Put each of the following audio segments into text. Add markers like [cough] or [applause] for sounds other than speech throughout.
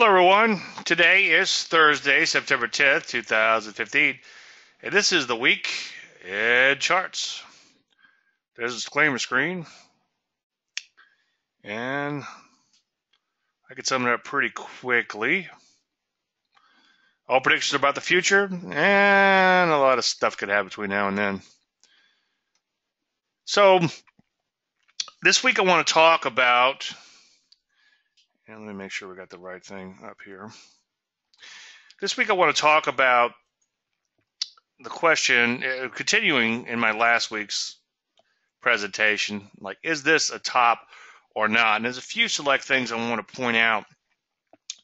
Hello, everyone. Today is Thursday, September 10th, 2015, and this is the week in charts. There's a disclaimer screen, and I can sum it up pretty quickly. All predictions about the future, and a lot of stuff could happen between now and then. So, this week I want to talk about and let me make sure we got the right thing up here. This week I want to talk about the question, uh, continuing in my last week's presentation, like, is this a top or not? And there's a few select things I want to point out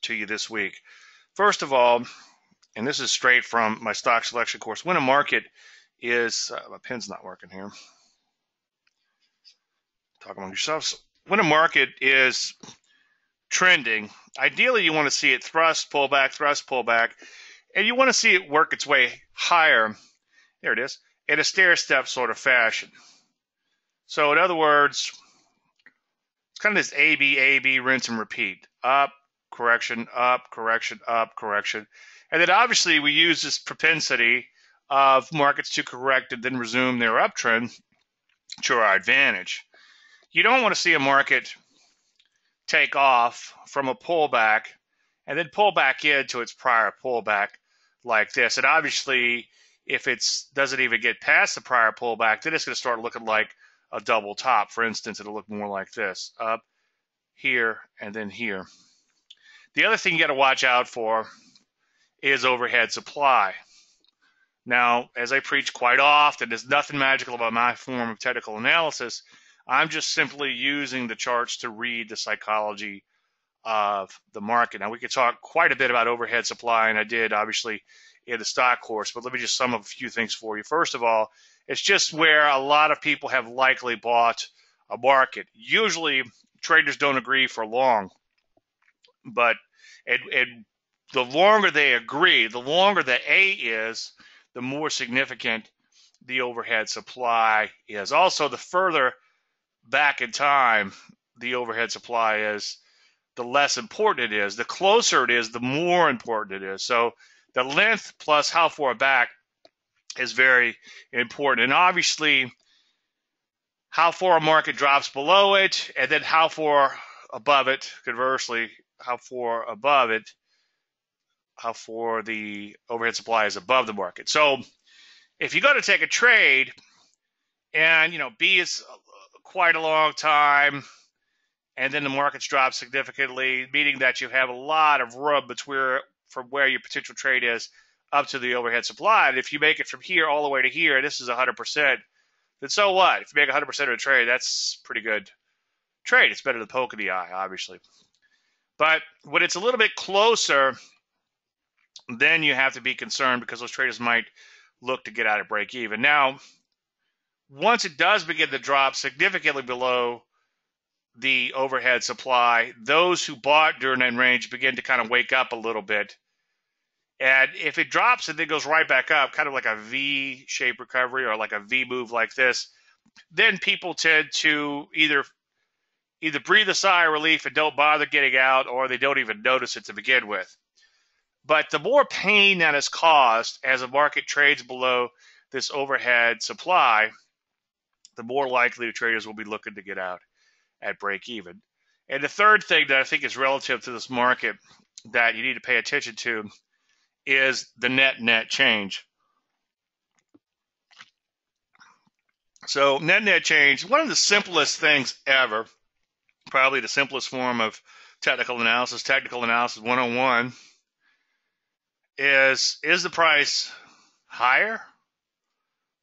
to you this week. First of all, and this is straight from my stock selection course, when a market is, uh, my pen's not working here. Talk among yourselves. When a market is trending, ideally you want to see it thrust, pull back, thrust, pull back, and you want to see it work its way higher. There it is, in a stair step sort of fashion. So, in other words, it's kind of this A, B, A, B, rinse and repeat. Up, correction, up, correction, up, correction. And then obviously we use this propensity of markets to correct and then resume their uptrend to our advantage. You don't want to see a market take off from a pullback and then pull back into its prior pullback like this. And obviously, if it doesn't even get past the prior pullback, then it's going to start looking like a double top. For instance, it'll look more like this up here and then here. The other thing you got to watch out for is overhead supply. Now, as I preach quite often, there's nothing magical about my form of technical analysis. I'm just simply using the charts to read the psychology of the market. Now, we could talk quite a bit about overhead supply, and I did obviously in the stock course, but let me just sum up a few things for you. First of all, it's just where a lot of people have likely bought a market. Usually, traders don't agree for long, but and, the longer they agree, the longer the A is, the more significant the overhead supply is. Also, the further back in time the overhead supply is, the less important it is. The closer it is, the more important it is. So the length plus how far back is very important. And obviously, how far a market drops below it, and then how far above it, conversely, how far above it, how far the overhead supply is above the market. So if you go to take a trade and, you know, B is quite a long time, and then the markets drop significantly, meaning that you have a lot of room between from where your potential trade is up to the overhead supply. And if you make it from here all the way to here, this is 100%, then so what? If you make 100% of a trade, that's pretty good trade. It's better than poke in the eye, obviously. But when it's a little bit closer, then you have to be concerned because those traders might look to get out of break even. Now, once it does begin to drop significantly below the overhead supply, those who bought during that range begin to kind of wake up a little bit. And if it drops and then goes right back up, kind of like a V shape recovery or like a V move like this, then people tend to either either breathe a sigh of relief and don't bother getting out, or they don't even notice it to begin with. But the more pain that is caused as a market trades below this overhead supply, the more likely the traders will be looking to get out at break even. And the third thing that I think is relative to this market that you need to pay attention to is the net net change. So net net change, one of the simplest things ever, probably the simplest form of technical analysis, technical analysis 101 is is the price higher,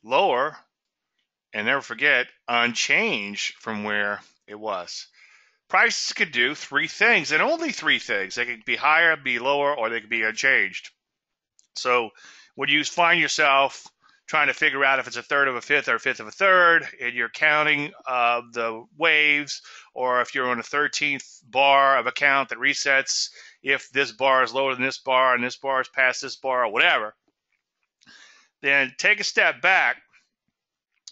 lower, and never forget, unchanged from where it was. Prices could do three things, and only three things. They could be higher, be lower, or they could be unchanged. So when you find yourself trying to figure out if it's a third of a fifth or a fifth of a third, and you're counting uh, the waves, or if you're on a 13th bar of a count that resets if this bar is lower than this bar and this bar is past this bar or whatever, then take a step back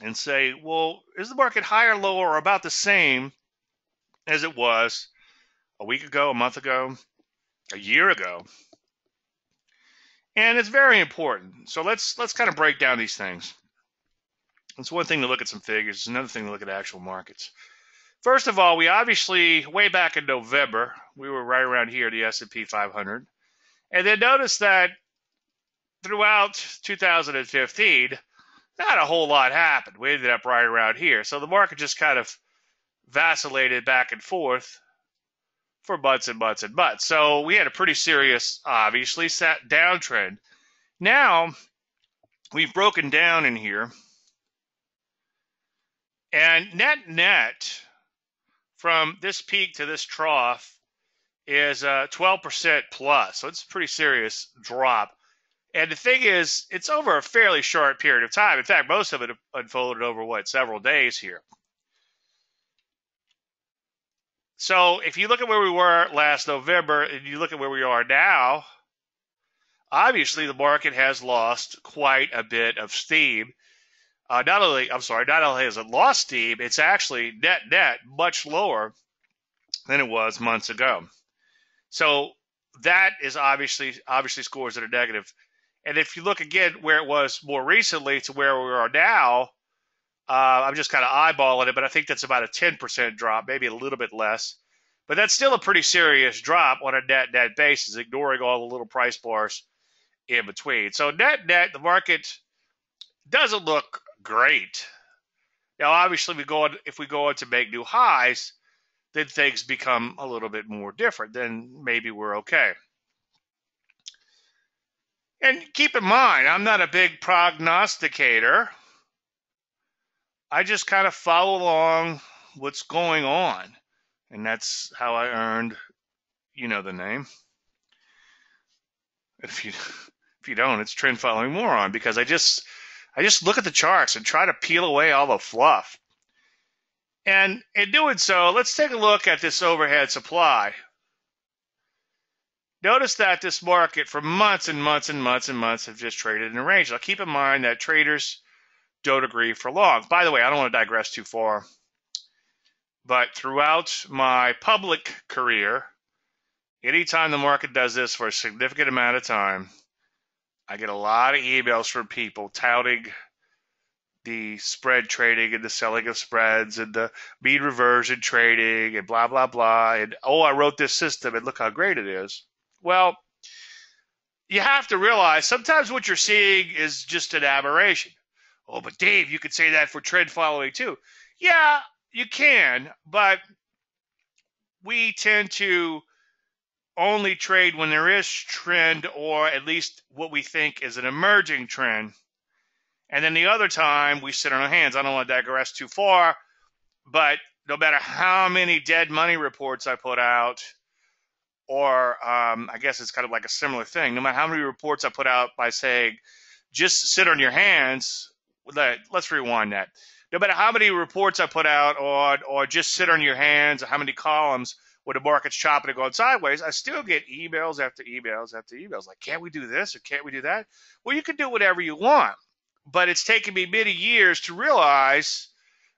and say, well, is the market higher, lower, or about the same as it was a week ago, a month ago, a year ago. And it's very important. So let's let's kind of break down these things. It's one thing to look at some figures, it's another thing to look at actual markets. First of all, we obviously way back in November, we were right around here, the S&P 500. And then notice that throughout 2015, not a whole lot happened. We ended up right around here. So the market just kind of vacillated back and forth for months and months and months. So we had a pretty serious, obviously, set downtrend. Now we've broken down in here, and net net from this peak to this trough is uh, 12% plus. So it's a pretty serious drop. And the thing is, it's over a fairly short period of time. In fact, most of it unfolded over what several days here. So if you look at where we were last November and you look at where we are now, obviously the market has lost quite a bit of steam. Uh, not only, I'm sorry, not only has it lost steam, it's actually net net much lower than it was months ago. So that is obviously obviously scores that are negative. And if you look again where it was more recently to where we are now, uh, I'm just kind of eyeballing it, but I think that's about a 10% drop, maybe a little bit less. But that's still a pretty serious drop on a net net basis, ignoring all the little price bars in between. So net net, the market doesn't look great. Now, obviously, we go on, if we go on to make new highs, then things become a little bit more different. Then maybe we're okay. And keep in mind, I'm not a big prognosticator. I just kind of follow along what's going on. And that's how I earned, you know, the name. If you if you don't, it's trend following moron because I just I just look at the charts and try to peel away all the fluff. And in doing so, let's take a look at this overhead supply. Notice that this market for months and months and months and months have just traded in a range. Now keep in mind that traders don't agree for long. By the way, I don't want to digress too far, but throughout my public career, anytime the market does this for a significant amount of time, I get a lot of emails from people touting the spread trading and the selling of spreads and the mean reversion trading and blah blah blah and oh I wrote this system and look how great it is. Well, you have to realize sometimes what you're seeing is just an aberration. Oh, but Dave, you could say that for trend following too. Yeah, you can, but we tend to only trade when there is trend or at least what we think is an emerging trend. And then the other time we sit on our hands. I don't want to digress too far, but no matter how many dead money reports I put out, or um, I guess it's kind of like a similar thing. No matter how many reports I put out by saying, just sit on your hands. Let, us rewind that. No matter how many reports I put out, or or just sit on your hands, or how many columns when the market's chopping and going sideways, I still get emails after emails after emails like, can't we do this or can't we do that? Well, you can do whatever you want, but it's taken me many years to realize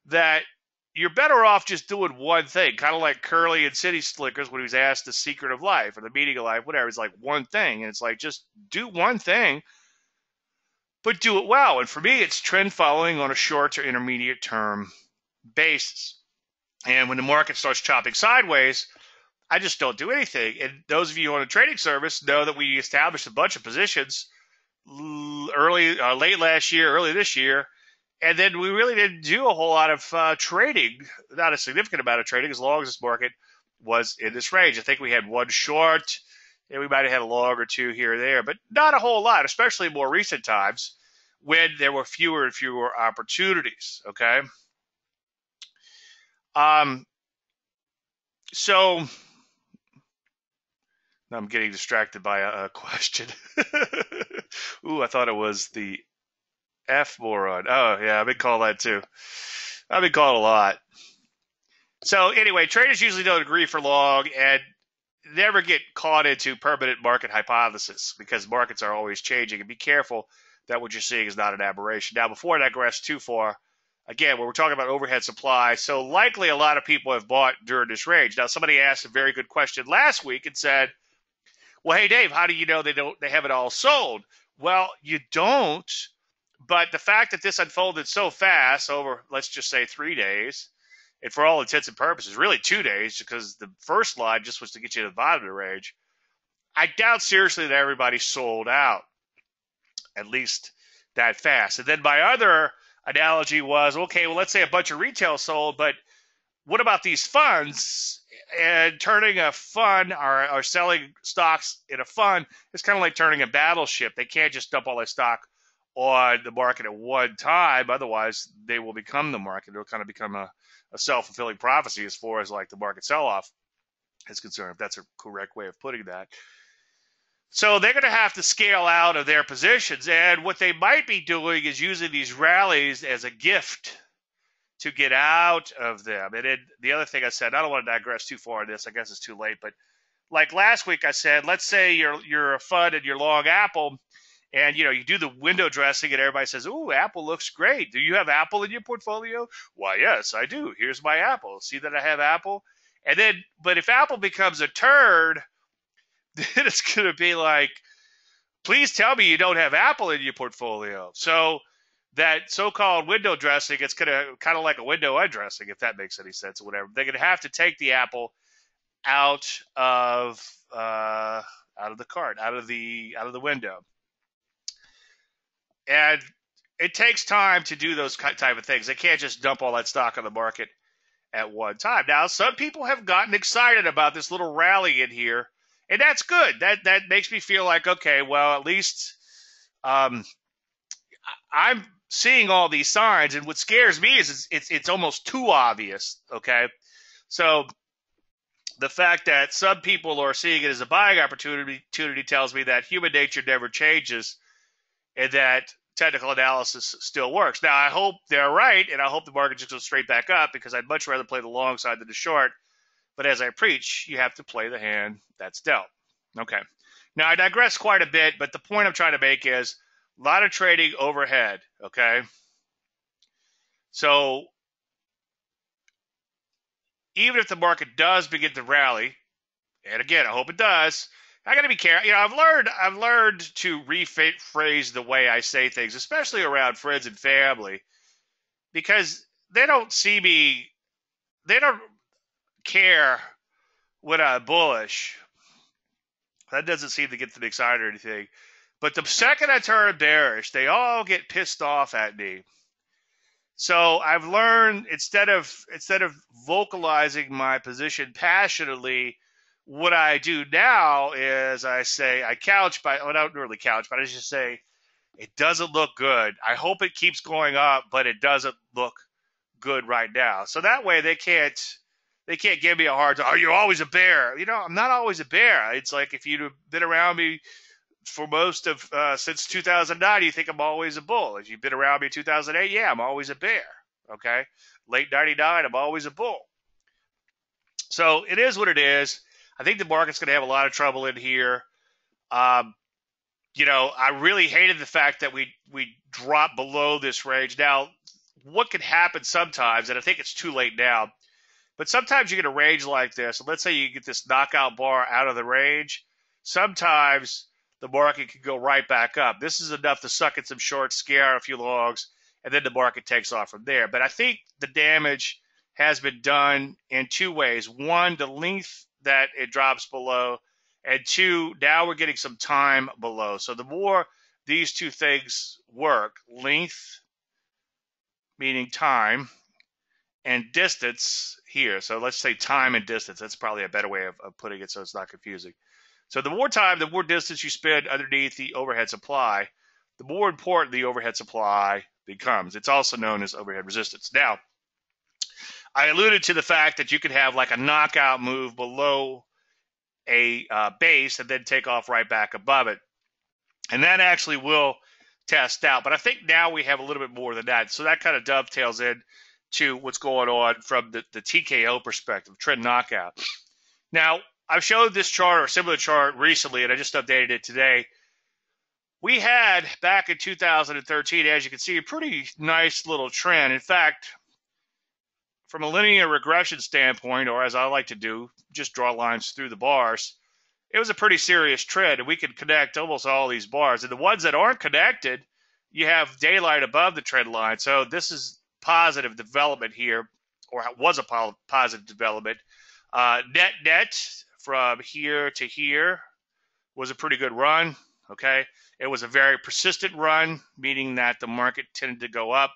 that you're better off just doing one thing, kind of like Curly and City Slickers when he was asked the secret of life or the meaning of life, whatever. It's like one thing, and it's like just do one thing, but do it well. And for me, it's trend following on a short to intermediate term basis. And when the market starts chopping sideways, I just don't do anything. And those of you on a trading service know that we established a bunch of positions early, uh, late last year, early this year and then we really didn't do a whole lot of uh, trading, not a significant amount of trading, as long as this market was in this range. I think we had one short, and we might have had a long or two here or there, but not a whole lot, especially in more recent times when there were fewer and fewer opportunities. Okay. Um. So. I'm getting distracted by a, a question. [laughs] Ooh, I thought it was the F moron. Oh, yeah, I've been called that too. I've been called a lot. So, anyway, traders usually don't agree for long and never get caught into permanent market hypothesis because markets are always changing. And be careful that what you're seeing is not an aberration. Now, before I digress too far, again, when we're talking about overhead supply, so likely a lot of people have bought during this range. Now, somebody asked a very good question last week and said, Well, hey Dave, how do you know they don't they have it all sold? Well, you don't. But the fact that this unfolded so fast over, let's just say, three days, and for all intents and purposes, really two days, because the first line just was to get you to the bottom of the range. I doubt seriously that everybody sold out, at least that fast. And then my other analogy was, okay, well, let's say a bunch of retail sold, but what about these funds? And turning a fund or, or selling stocks in a fund is kind of like turning a battleship. They can't just dump all their stock on the market at one time. Otherwise, they will become the market. It'll kind of become a, a self fulfilling prophecy as far as like the market sell off is concerned, if that's a correct way of putting that. So they're going to have to scale out of their positions. And what they might be doing is using these rallies as a gift to get out of them. And the other thing I said, I don't want to digress too far on this. I guess it's too late. But like last week, I said, let's say you're you're a fund and you're long Apple, and you know you do the window dressing, and everybody says, "Ooh, Apple looks great." Do you have Apple in your portfolio? Why, yes, I do. Here's my Apple. See that I have Apple. And then, but if Apple becomes a turd, [laughs] then it's going to be like, please tell me you don't have Apple in your portfolio. So that so-called window dressing, it's going to kind of like a window undressing, if that makes any sense or whatever. They're going to have to take the Apple out of uh, out of the cart, out of the out of the window, and it takes time to do those type of things. They can't just dump all that stock on the market at one time. Now, some people have gotten excited about this little rally in here, and that's good. That that makes me feel like okay, well, at least um, I'm seeing all these signs, and what scares me is it's, it's, it's almost too obvious. Okay, so the fact that some people are seeing it as a buying opportunity, opportunity tells me that human nature never changes, and that technical analysis still works. Now, I hope they're right, and I hope the market just goes straight back up because I'd much rather play the long side than the short. But as I preach, you have to play the hand that's dealt. Okay. Now, I digress quite a bit, but the point I'm trying to make is a lot of trading overhead, okay? So even if the market does begin to rally, and again, I hope it does, I got to be careful. You know, I've learned I've learned to rephrase the way I say things, especially around friends and family, because they don't see me. They don't care when I'm bullish. That doesn't seem to get them excited or anything. But the second I turn bearish, they all get pissed off at me. So I've learned instead of instead of vocalizing my position passionately, what I do now is I say I couch by well, I don't really couch, but I just say it doesn't look good. I hope it keeps going up, but it doesn't look good right now. So that way they can't they can't give me a hard time. Are you always a bear? You know, I'm not always a bear. It's like if you'd been around me for most of uh, since 2009, you think I'm always a bull. If you've been around me 2008, yeah, I'm always a bear. Okay, late 99, I'm always a bull. So it is what it is. I think the market's going to have a lot of trouble in here. Um, you know, I really hated the fact that we we dropped below this range. Now, what can happen sometimes, and I think it's too late now, but sometimes you get a range like this, and let's say you get this knockout bar out of the range. Sometimes the market can go right back up. This is enough to suck in some shorts, scare a few logs, and then the market takes off from there. But I think the damage has been done in two ways. One, the length that it drops below, and two, now we're getting some time below. So the more these two things work, length meaning time, and distance here. So let's say time and distance. That's probably a better way of, of putting it so it's not confusing. So the more time, the more distance you spend underneath the overhead supply, the more important the overhead supply becomes. It's also known as overhead resistance. Now, I alluded to the fact that you could have like a knockout move below a uh, base and then take off right back above it. And that actually will test out. But I think now we have a little bit more than that. So that kind of dovetails in to what's going on from the, the TKO perspective, trend knockout. Now, I've showed this chart or similar chart recently, and I just updated it today. We had back in 2013, as you can see, a pretty nice little trend. In fact, from a linear regression standpoint, or as I like to do, just draw lines through the bars, it was a pretty serious trend, and we could connect almost all these bars. And the ones that aren't connected, you have daylight above the trend line. So this is positive development here, or was a positive development. Uh, net net from here to here was a pretty good run. Okay, it was a very persistent run, meaning that the market tended to go up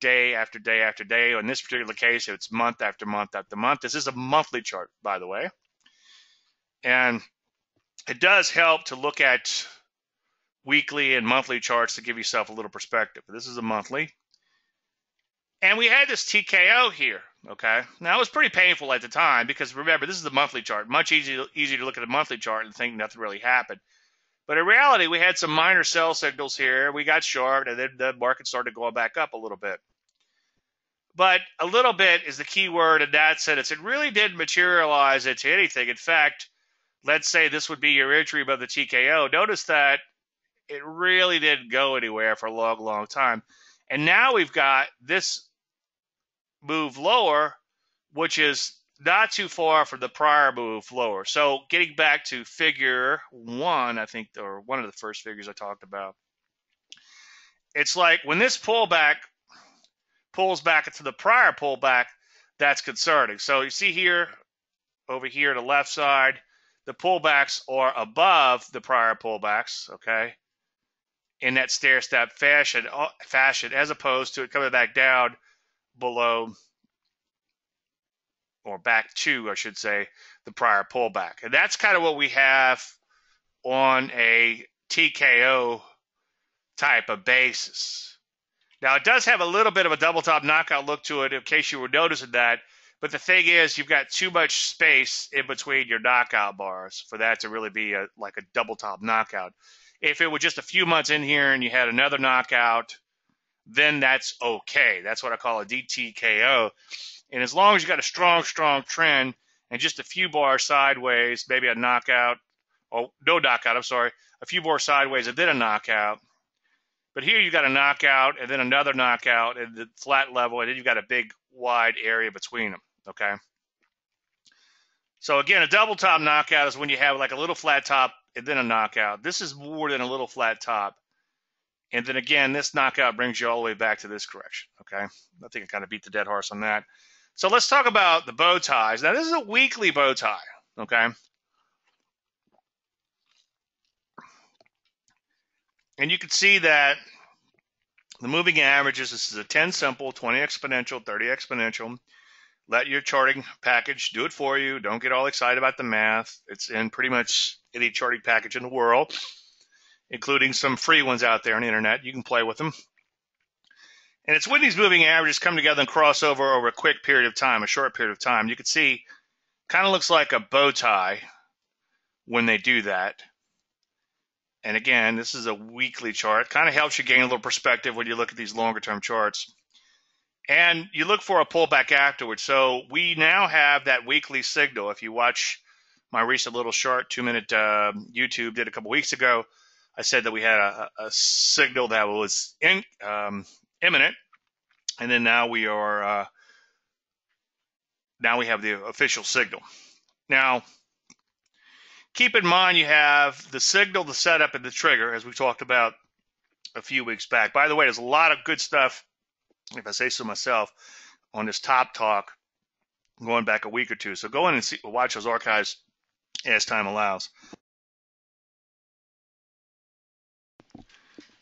day after day after day. In this particular case, it's month after month after month. This is a monthly chart, by the way. And it does help to look at weekly and monthly charts to give yourself a little perspective. This is a monthly. And we had this TKO here, okay? Now, it was pretty painful at the time because remember, this is the monthly chart. Much easier, easier to look at a monthly chart and think nothing really happened. But in reality, we had some minor sell signals here. We got short, and then the market started going back up a little bit. But a little bit is the key word in that sentence. It really didn't materialize into anything. In fact, let's say this would be your entry above the TKO. Notice that it really didn't go anywhere for a long, long time. And now we've got this move lower, which is not too far from the prior move lower. So getting back to figure one, I think, or one of the first figures I talked about, it's like when this pullback pulls back into the prior pullback, that's concerning. So you see here, over here to the left side, the pullbacks are above the prior pullbacks, okay, in that stair step fashion, uh, fashion, as opposed to it coming back down below or back to, I should say, the prior pullback. And that's kind of what we have on a TKO type of basis. Now, it does have a little bit of a double top knockout look to it, in case you were noticing that. But the thing is, you've got too much space in between your knockout bars for that to really be a like a double top knockout. If it were just a few months in here and you had another knockout, then that's okay. That's what I call a DTKO. And as long as you got a strong, strong trend and just a few bars sideways, maybe a knockout, or no knockout, I'm sorry, a few bars sideways and then a knockout. But here you got a knockout and then another knockout at the flat level, and then you've got a big wide area between them. Okay. So again, a double top knockout is when you have like a little flat top and then a knockout. This is more than a little flat top. And then again, this knockout brings you all the way back to this correction. Okay. I think I kind of beat the dead horse on that. So let's talk about the bow ties. Now, this is a weekly bow tie, okay? And you can see that the moving averages, this is a 10 simple, 20 exponential, 30 exponential. Let your charting package do it for you. Don't get all excited about the math. It's in pretty much any charting package in the world, including some free ones out there on the internet. You can play with them. And it's when these moving averages come together and cross over over a quick period of time, a short period of time. You can see kind of looks like a bow tie when they do that. And again, this is a weekly chart. Kind of helps you gain a little perspective when you look at these longer term charts. And you look for a pullback afterwards. So we now have that weekly signal. If you watch my recent little short two minute uh, YouTube did a couple weeks ago, I said that we had a, a signal that was in, um, imminent, and then now we are uh, now we have the official signal. Now, keep in mind you have the signal, the setup, and the trigger, as we talked about a few weeks back. By the way, there's a lot of good stuff, if I say so myself, on this top talk going back a week or two. So go in and see, watch those archives as time allows.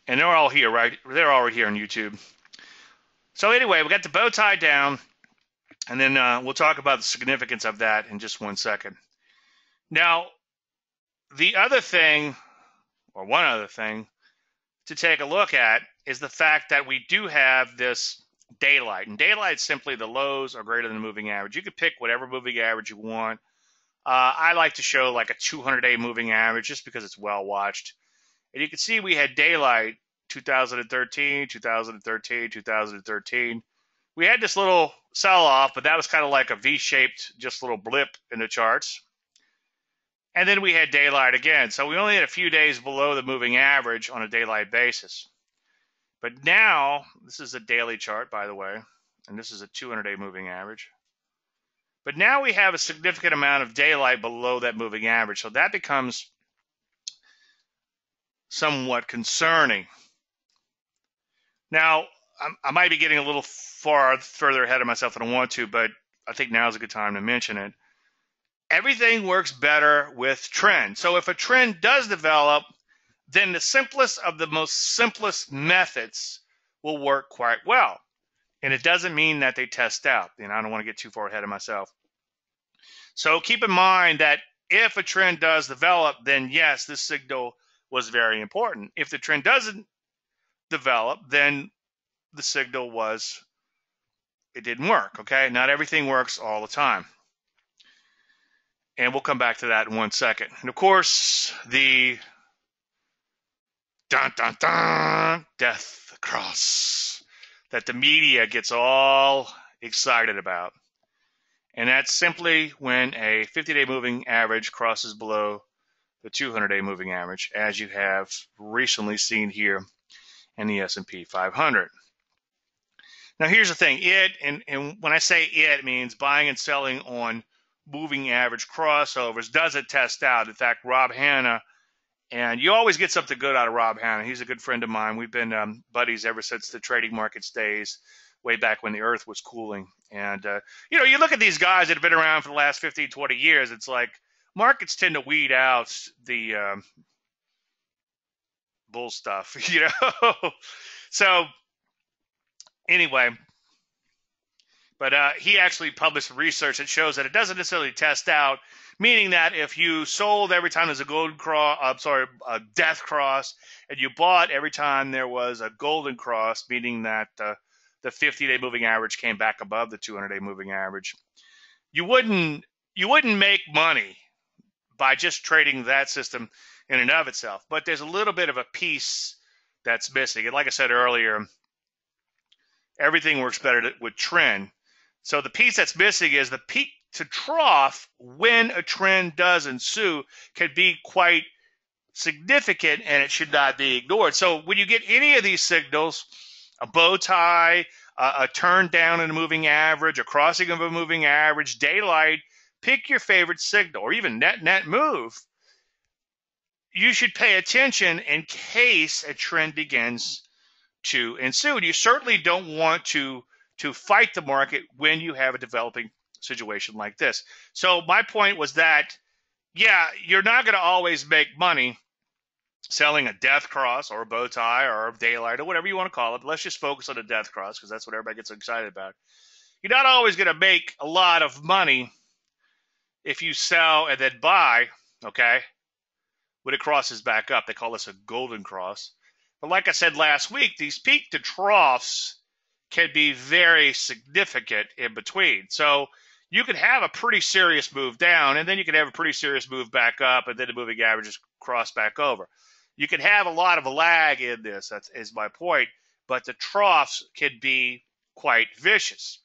And they're all here, right? They're already here on YouTube. So anyway, we got the bow tie down, and then uh, we'll talk about the significance of that in just one second. Now, the other thing, or one other thing, to take a look at is the fact that we do have this daylight. And daylight simply the lows are greater than the moving average. You can pick whatever moving average you want. Uh, I like to show like a 200 day moving average just because it's well watched. And you can see we had daylight 2013, 2013, 2013. We had this little sell off, but that was kind of like a V shaped, just little blip in the charts. And then we had daylight again. So we only had a few days below the moving average on a daylight basis. But now, this is a daily chart, by the way, and this is a 200 day moving average. But now we have a significant amount of daylight below that moving average. So that becomes somewhat concerning. Now, I might be getting a little far further ahead of myself than I want to, but I think now is a good time to mention it. Everything works better with trend. So if a trend does develop, then the simplest of the most simplest methods will work quite well. And it doesn't mean that they test out. And I don't want to get too far ahead of myself. So keep in mind that if a trend does develop, then yes, this signal was very important. If the trend doesn't develop, then the signal was it didn't work. Okay, not everything works all the time. And we'll come back to that in one second. And of course, the dun dun dun death cross that the media gets all excited about. And that's simply when a 50 day moving average crosses below the 200 day moving average, as you have recently seen here in the S&P 500. Now here's the thing, it and, and when I say it, it means buying and selling on moving average crossovers Does it test out. In fact, Rob Hanna and you always get something good out of Rob Hanna. He's a good friend of mine. We've been um, buddies ever since the trading markets days, way back when the earth was cooling. And, uh, you know, you look at these guys that have been around for the last 15, 20 years, it's like markets tend to weed out the um, bull stuff, [laughs] you know? so, anyway, but uh, he actually published research that shows that it doesn't necessarily test out meaning that if you sold every time there's a golden cross, I'm sorry, a death cross, and you bought every time there was a golden cross, meaning that uh, the 50-day moving average came back above the 200-day moving average, you wouldn't you wouldn't make money by just trading that system in and of itself. But there's a little bit of a piece that's missing, and like I said earlier, everything works better with trend. So the piece that's missing is the peak to trough when a trend does ensue can be quite significant and it should not be ignored. So when you get any of these signals, a bow tie, a, a turn down in a moving average, a crossing of a moving average, daylight, pick your favorite signal or even net net move. You should pay attention in case a trend begins to ensue. You certainly don't want to to fight the market when you have a developing situation like this. So my point was that, yeah, you're not going to always make money selling a death cross or a bow tie or a daylight or whatever you want to call it. But let's just focus on the death cross because that's what everybody gets excited about. You're not always going to make a lot of money if you sell and then buy, okay, when it crosses back up. They call this a golden cross. But like I said last week, these peak to troughs can be very significant in between. So you could have a pretty serious move down, and then you could have a pretty serious move back up, and then the moving averages cross back over. You can have a lot of lag in this. That is my point. But the troughs can be quite vicious.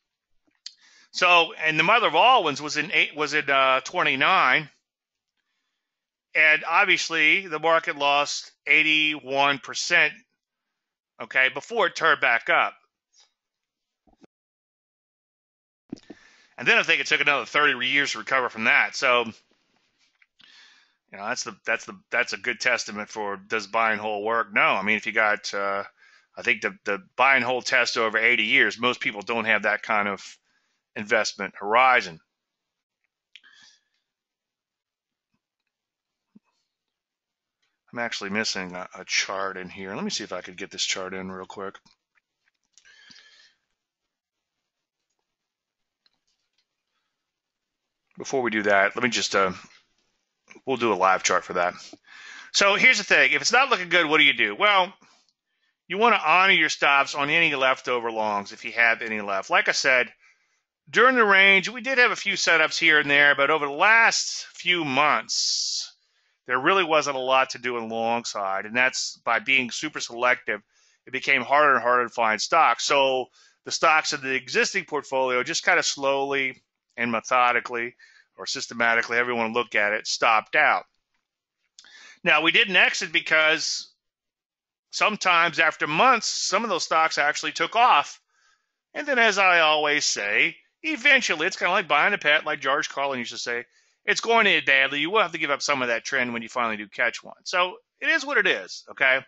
So, and the mother of all ones was in eight, was in uh, 29, and obviously the market lost 81 percent. Okay, before it turned back up. And then I think it took another 30 years to recover from that. So, you know, that's the that's the that's a good testament for does buy and hold work? No, I mean if you got, uh, I think the the buy and hold test over 80 years, most people don't have that kind of investment horizon. I'm actually missing a, a chart in here. Let me see if I could get this chart in real quick. before we do that, let me just, uh, we'll do a live chart for that. So here's the thing. If it's not looking good, what do you do? Well, you want to honor your stops on any leftover longs if you have any left. Like I said, during the range, we did have a few setups here and there, but over the last few months, there really wasn't a lot to do the long side. And that's by being super selective, it became harder and harder to find stocks. So the stocks in the existing portfolio just kind of slowly and methodically or systematically, everyone look at it, stopped out. Now, we didn't exit because sometimes after months, some of those stocks actually took off. And then, as I always say, eventually, it's kind of like buying a pet, like George Carlin used to say. It's going to badly. You will have to give up some of that trend when you finally do catch one. So it is what it is. Okay.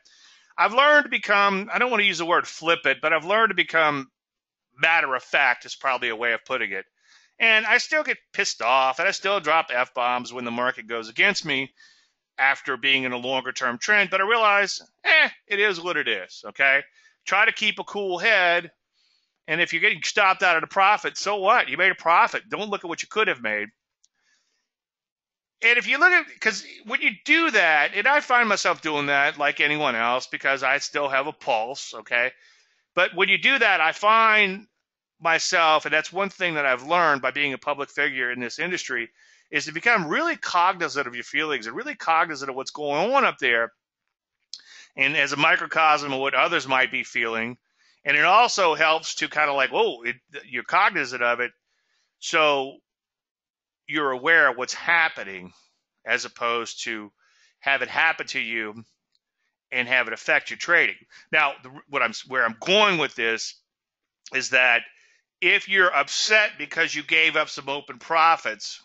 I've learned to become, I don't want to use the word flip it, but I've learned to become matter of fact, is probably a way of putting it. And I still get pissed off and I still drop F bombs when the market goes against me after being in a longer term trend. But I realize, eh, it is what it is. Okay. Try to keep a cool head. And if you're getting stopped out of the profit, so what? You made a profit. Don't look at what you could have made. And if you look at, because when you do that, and I find myself doing that like anyone else because I still have a pulse, okay? But when you do that, I find myself, and that's one thing that I've learned by being a public figure in this industry, is to become really cognizant of your feelings and really cognizant of what's going on up there. And as a microcosm of what others might be feeling. And it also helps to kind of like, whoa, it, you're cognizant of it. So you're aware of what's happening as opposed to have it happen to you and have it affect your trading. Now, the, what I'm where I'm going with this is that if you're upset because you gave up some open profits,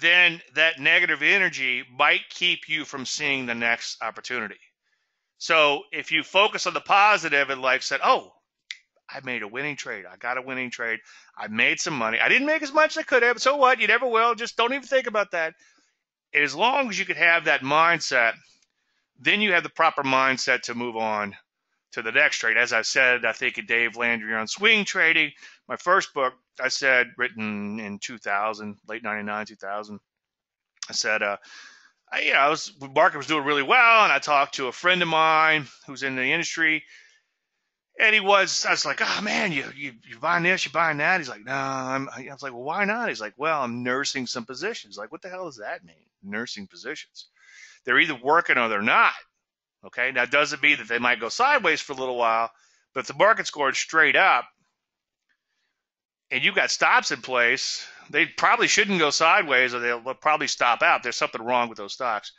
then that negative energy might keep you from seeing the next opportunity. So if you focus on the positive and like said, "Oh, I made a winning trade. I got a winning trade. I made some money. I didn't make as much as I could have. So what? You never will. Just don't even think about that. As long as you could have that mindset, then you have the proper mindset to move on to the next trade. As I said, I think of Dave Landry on swing trading. My first book, I said, written in 2000, late 99, 2000. I said, uh, I, you know, I was, market was doing really well, and I talked to a friend of mine who's in the industry and he was, I was like, oh man, you, you, you buying this, you buying that? He's like, no, I'm, I was like, well, why not? He's like, well, I'm nursing some positions. Like, what the hell does that mean? Nursing positions. They're either working or they're not. Okay. Now, does it mean that they might go sideways for a little while, but if the market's going straight up and you've got stops in place, they probably shouldn't go sideways or they'll probably stop out. There's something wrong with those stocks.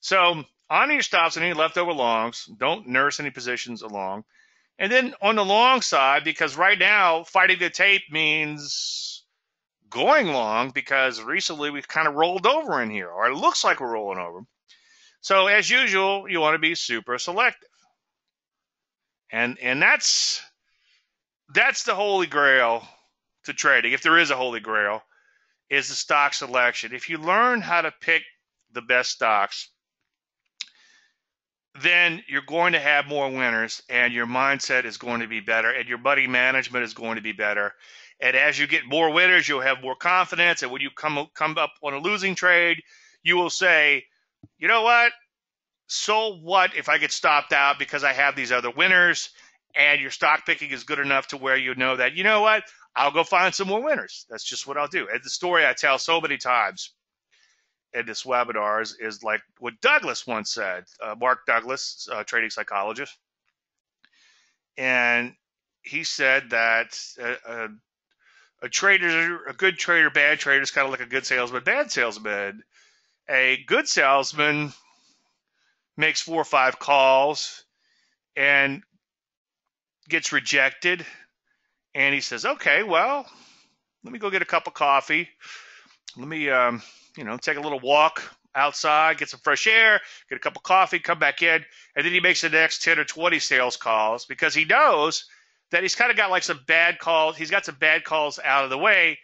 So, on your stops and any leftover longs, don't nurse any positions along and then on the long side, because right now fighting the tape means going long because recently we've kind of rolled over in here, or it looks like we're rolling over. So as usual, you want to be super selective. And and that's that's the holy grail to trading, if there is a holy grail, is the stock selection. If you learn how to pick the best stocks, then you're going to have more winners and your mindset is going to be better and your money management is going to be better. And as you get more winners, you'll have more confidence. And when you come come up on a losing trade, you will say, you know what? So what if I get stopped out because I have these other winners and your stock picking is good enough to where you know that, you know what? I'll go find some more winners. That's just what I'll do. And the story I tell so many times in this webinar is, is like what Douglas once said, uh, Mark Douglas, uh, trading psychologist. And he said that a, a, a trader, a good trader, bad trader is kind of like a good salesman, bad salesman. A good salesman makes four or five calls and gets rejected. And he says, okay, well, let me go get a cup of coffee. Let me um, you know, take a little walk outside, get some fresh air, get a cup of coffee, come back in, and then he makes the next 10 or 20 sales calls because he knows that he's kind of got like some bad calls. He's got some bad calls out of the way,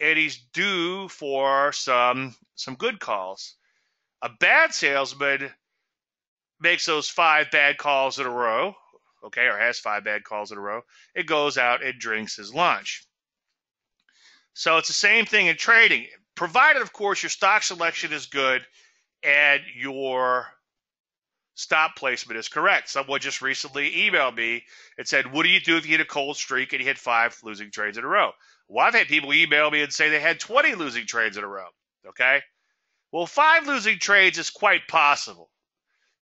and he's due for some some good calls. A bad salesman makes those five bad calls in a row, okay, or has five bad calls in a row. It goes out and drinks his lunch. So it's the same thing in trading provided, of course, your stock selection is good and your stop placement is correct. Someone just recently emailed me and said, What do you do if you hit a cold streak and you hit five losing trades in a row? Well, I've had people email me and say they had 20 losing trades in a row. Okay. Well, five losing trades is quite possible,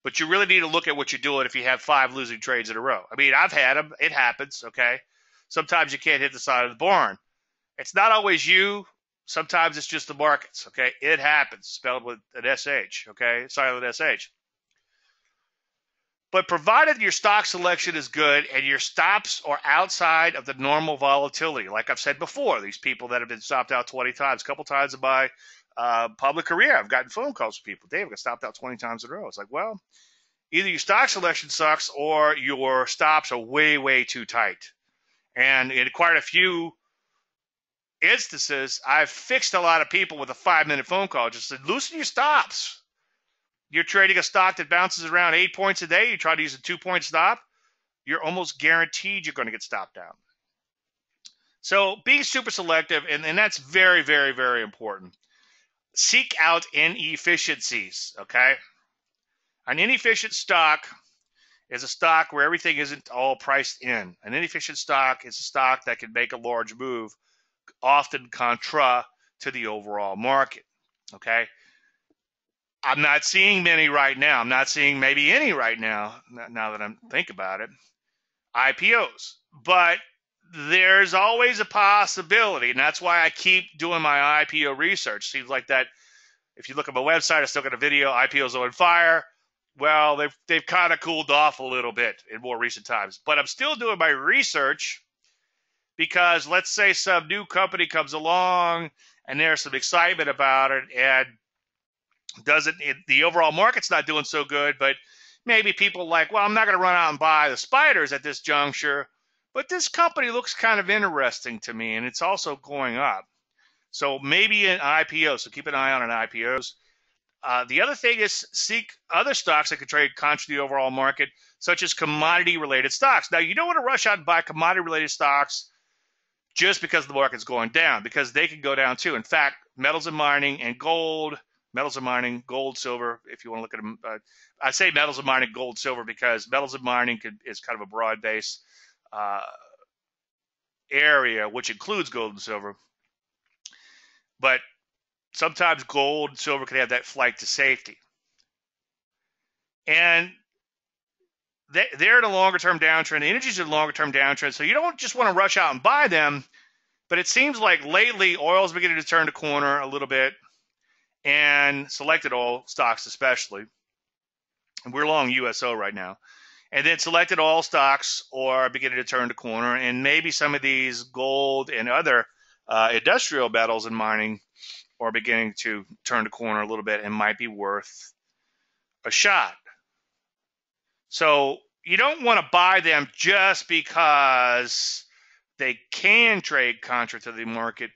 but you really need to look at what you're doing if you have five losing trades in a row. I mean, I've had them, it happens. Okay. Sometimes you can't hit the side of the barn. It's not always you Sometimes it's just the markets. Okay, it happens. Spelled with an sh. Okay, silent sh. But provided your stock selection is good and your stops are outside of the normal volatility, like I've said before, these people that have been stopped out 20 times, a couple times in my uh, public career, I've gotten phone calls from people. Dave, I got stopped out 20 times in a row. It's like, well, either your stock selection sucks or your stops are way, way too tight. And in quite a few instances, I've fixed a lot of people with a five minute phone call. Just said, loosen your stops you're trading a stock that bounces around eight points a day, you try to use a two point stop, you're almost guaranteed you're going to get stopped out. So being super selective, and, and that's very, very, very important. Seek out inefficiencies, okay? An inefficient stock is a stock where everything isn't all priced in. An inefficient stock is a stock that can make a large move, often contra to the overall market, okay? I'm not seeing many right now. I'm not seeing maybe any right now, now that I'm think about it, IPOs. But there's always a possibility, and that's why I keep doing my IPO research. Seems like that. If you look at my website, I still got a video. IPOs on fire. Well, they've they've kind of cooled off a little bit in more recent times, but I'm still doing my research because let's say some new company comes along and there's some excitement about it, and doesn't it, the overall market's not doing so good, but maybe people like, well, I'm not going to run out and buy the spiders at this juncture, but this company looks kind of interesting to me, and it's also going up. So maybe an IPO. So keep an eye on an IPOs. Uh, the other thing is seek other stocks that can trade contra the overall market, such as commodity-related stocks. Now you don't want to rush out and buy commodity-related stocks just because the market's going down, because they can go down too. In fact, metals and mining and gold – metals and mining, gold, silver. If you want to look at them, uh, I say metals and mining, gold, silver because metals and mining could, is kind of a broad base uh, area, which includes gold and silver. But sometimes gold and silver can have that flight to safety. And they, they're in a longer term downtrend. The energy's in a longer term downtrend. So you don't just want to rush out and buy them. But it seems like lately oil's beginning to turn the corner a little bit and selected all stocks especially. And we're long USO right now. And then selected all stocks or beginning to turn the corner. And maybe some of these gold and other uh, industrial metals and mining are beginning to turn the corner a little bit and might be worth a shot. So you don't want to buy them just because they can trade contra to the market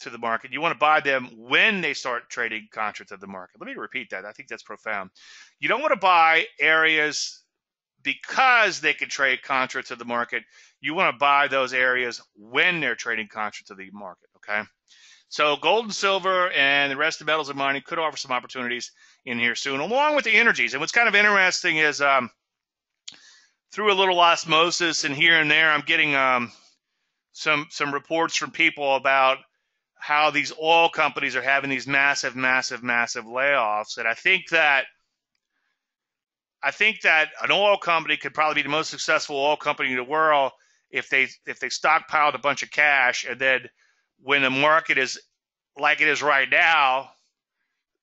to the market. You want to buy them when they start trading contra to the market. Let me repeat that. I think that's profound. You don't want to buy areas because they can trade contra to the market. You want to buy those areas when they're trading contra to the market. Okay. So gold and silver and the rest of the metals and mining could offer some opportunities in here soon, along with the energies. And what's kind of interesting is um, through a little osmosis and here and there, I'm getting um, some some reports from people about how these oil companies are having these massive, massive, massive layoffs. And I think that I think that an oil company could probably be the most successful oil company in the world if they if they stockpiled a bunch of cash and then when the market is like it is right now,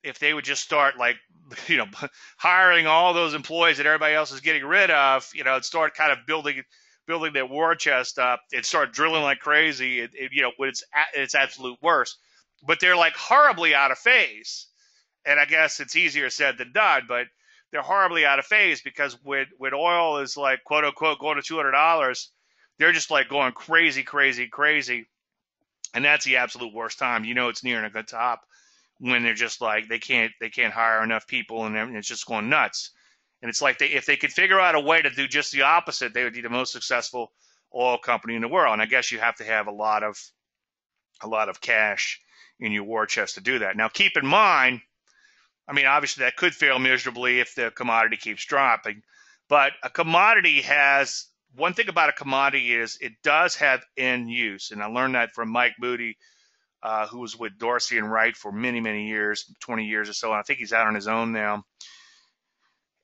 if they would just start like [laughs] you know [laughs] hiring all those employees that everybody else is getting rid of, you know, and start kind of building building their war chest up and start drilling like crazy, it, it, you know, when it's at its absolute worst. But they're like horribly out of phase. And I guess it's easier said than done, but they're horribly out of phase because when, when oil is like quote unquote going to $200, they're just like going crazy, crazy, crazy. And that's the absolute worst time. You know, it's nearing a good top when they're just like, they can't, they can't hire enough people and it's just going nuts. And it's like they, if they could figure out a way to do just the opposite, they would be the most successful oil company in the world. And I guess you have to have a lot of a lot of cash in your war chest to do that. Now, keep in mind, I mean, obviously that could fail miserably if the commodity keeps dropping, but a commodity has one thing about a commodity is it does have end use, and I learned that from Mike Moody, uh, who was with Dorsey and Wright for many, many years, 20 years or so. And I think he's out on his own now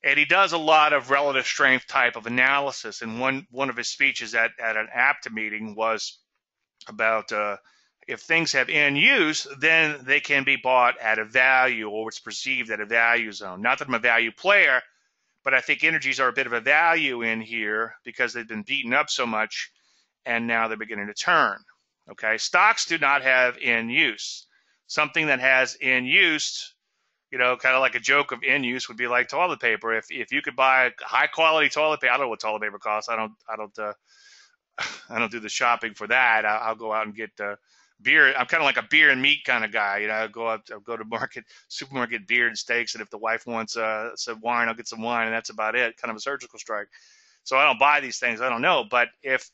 and he does a lot of relative strength type of analysis. And one one of his speeches at, at an APTA meeting was about uh, if things have end use, then they can be bought at a value or it's perceived at a value zone. Not that I'm a value player, but I think energies are a bit of a value in here because they've been beaten up so much and now they're beginning to turn. Okay, stocks do not have in use. Something that has in use, you know, kind of like a joke of in use would be like toilet paper. If if you could buy high quality toilet paper, I don't know what toilet paper costs. I don't I don't uh, [laughs] I don't do the shopping for that. I'll, I'll go out and get uh, beer. I'm kind of like a beer and meat kind of guy. You know, I go up, I'll go to market, supermarket, beer and steaks, and if the wife wants uh, some wine, I'll get some wine, and that's about it. Kind of a surgical strike. So I don't buy these things. I don't know, but if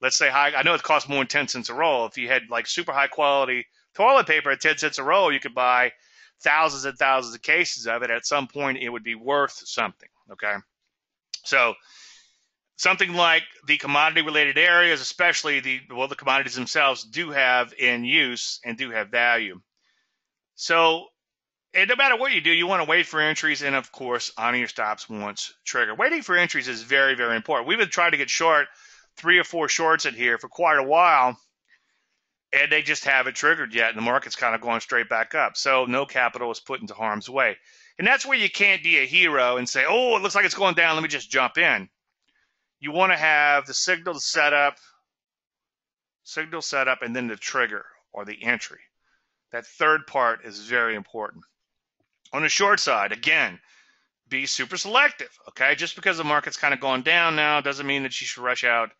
let's say high, I know it costs more than ten cents a roll. If you had like super high quality toilet paper at ten cents a roll, you could buy thousands and thousands of cases of it. At some point, it would be worth something. Okay, so something like the commodity related areas, especially the well, the commodities themselves do have in use and do have value. So, and no matter what you do, you want to wait for entries and, of course, honor your stops once trigger. Waiting for entries is very, very important. We've been trying to get short three or four shorts in here for quite a while, and they just haven't triggered yet, and the market's kind of going straight back up. So, no capital is put into harm's way. And that's where you can't be a hero and say, oh, it looks like it's going down. Let me just jump in you want to have the signal setup, signal setup, and then the trigger or the entry. That third part is very important. On the short side, again, be super selective. Okay, just because the market's kind of gone down now doesn't mean that you should rush out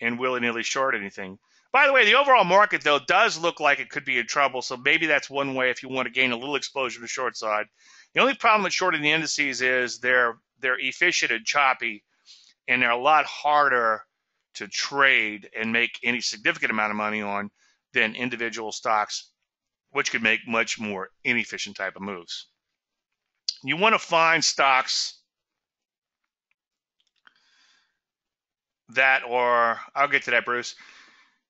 and willy nilly short anything. By the way, the overall market though does look like it could be in trouble, so maybe that's one way if you want to gain a little exposure to the short side. The only problem with shorting the indices is they're they're efficient and choppy and they're a lot harder to trade and make any significant amount of money on than individual stocks, which could make much more inefficient type of moves. You want to find stocks that are, I'll get to that, Bruce.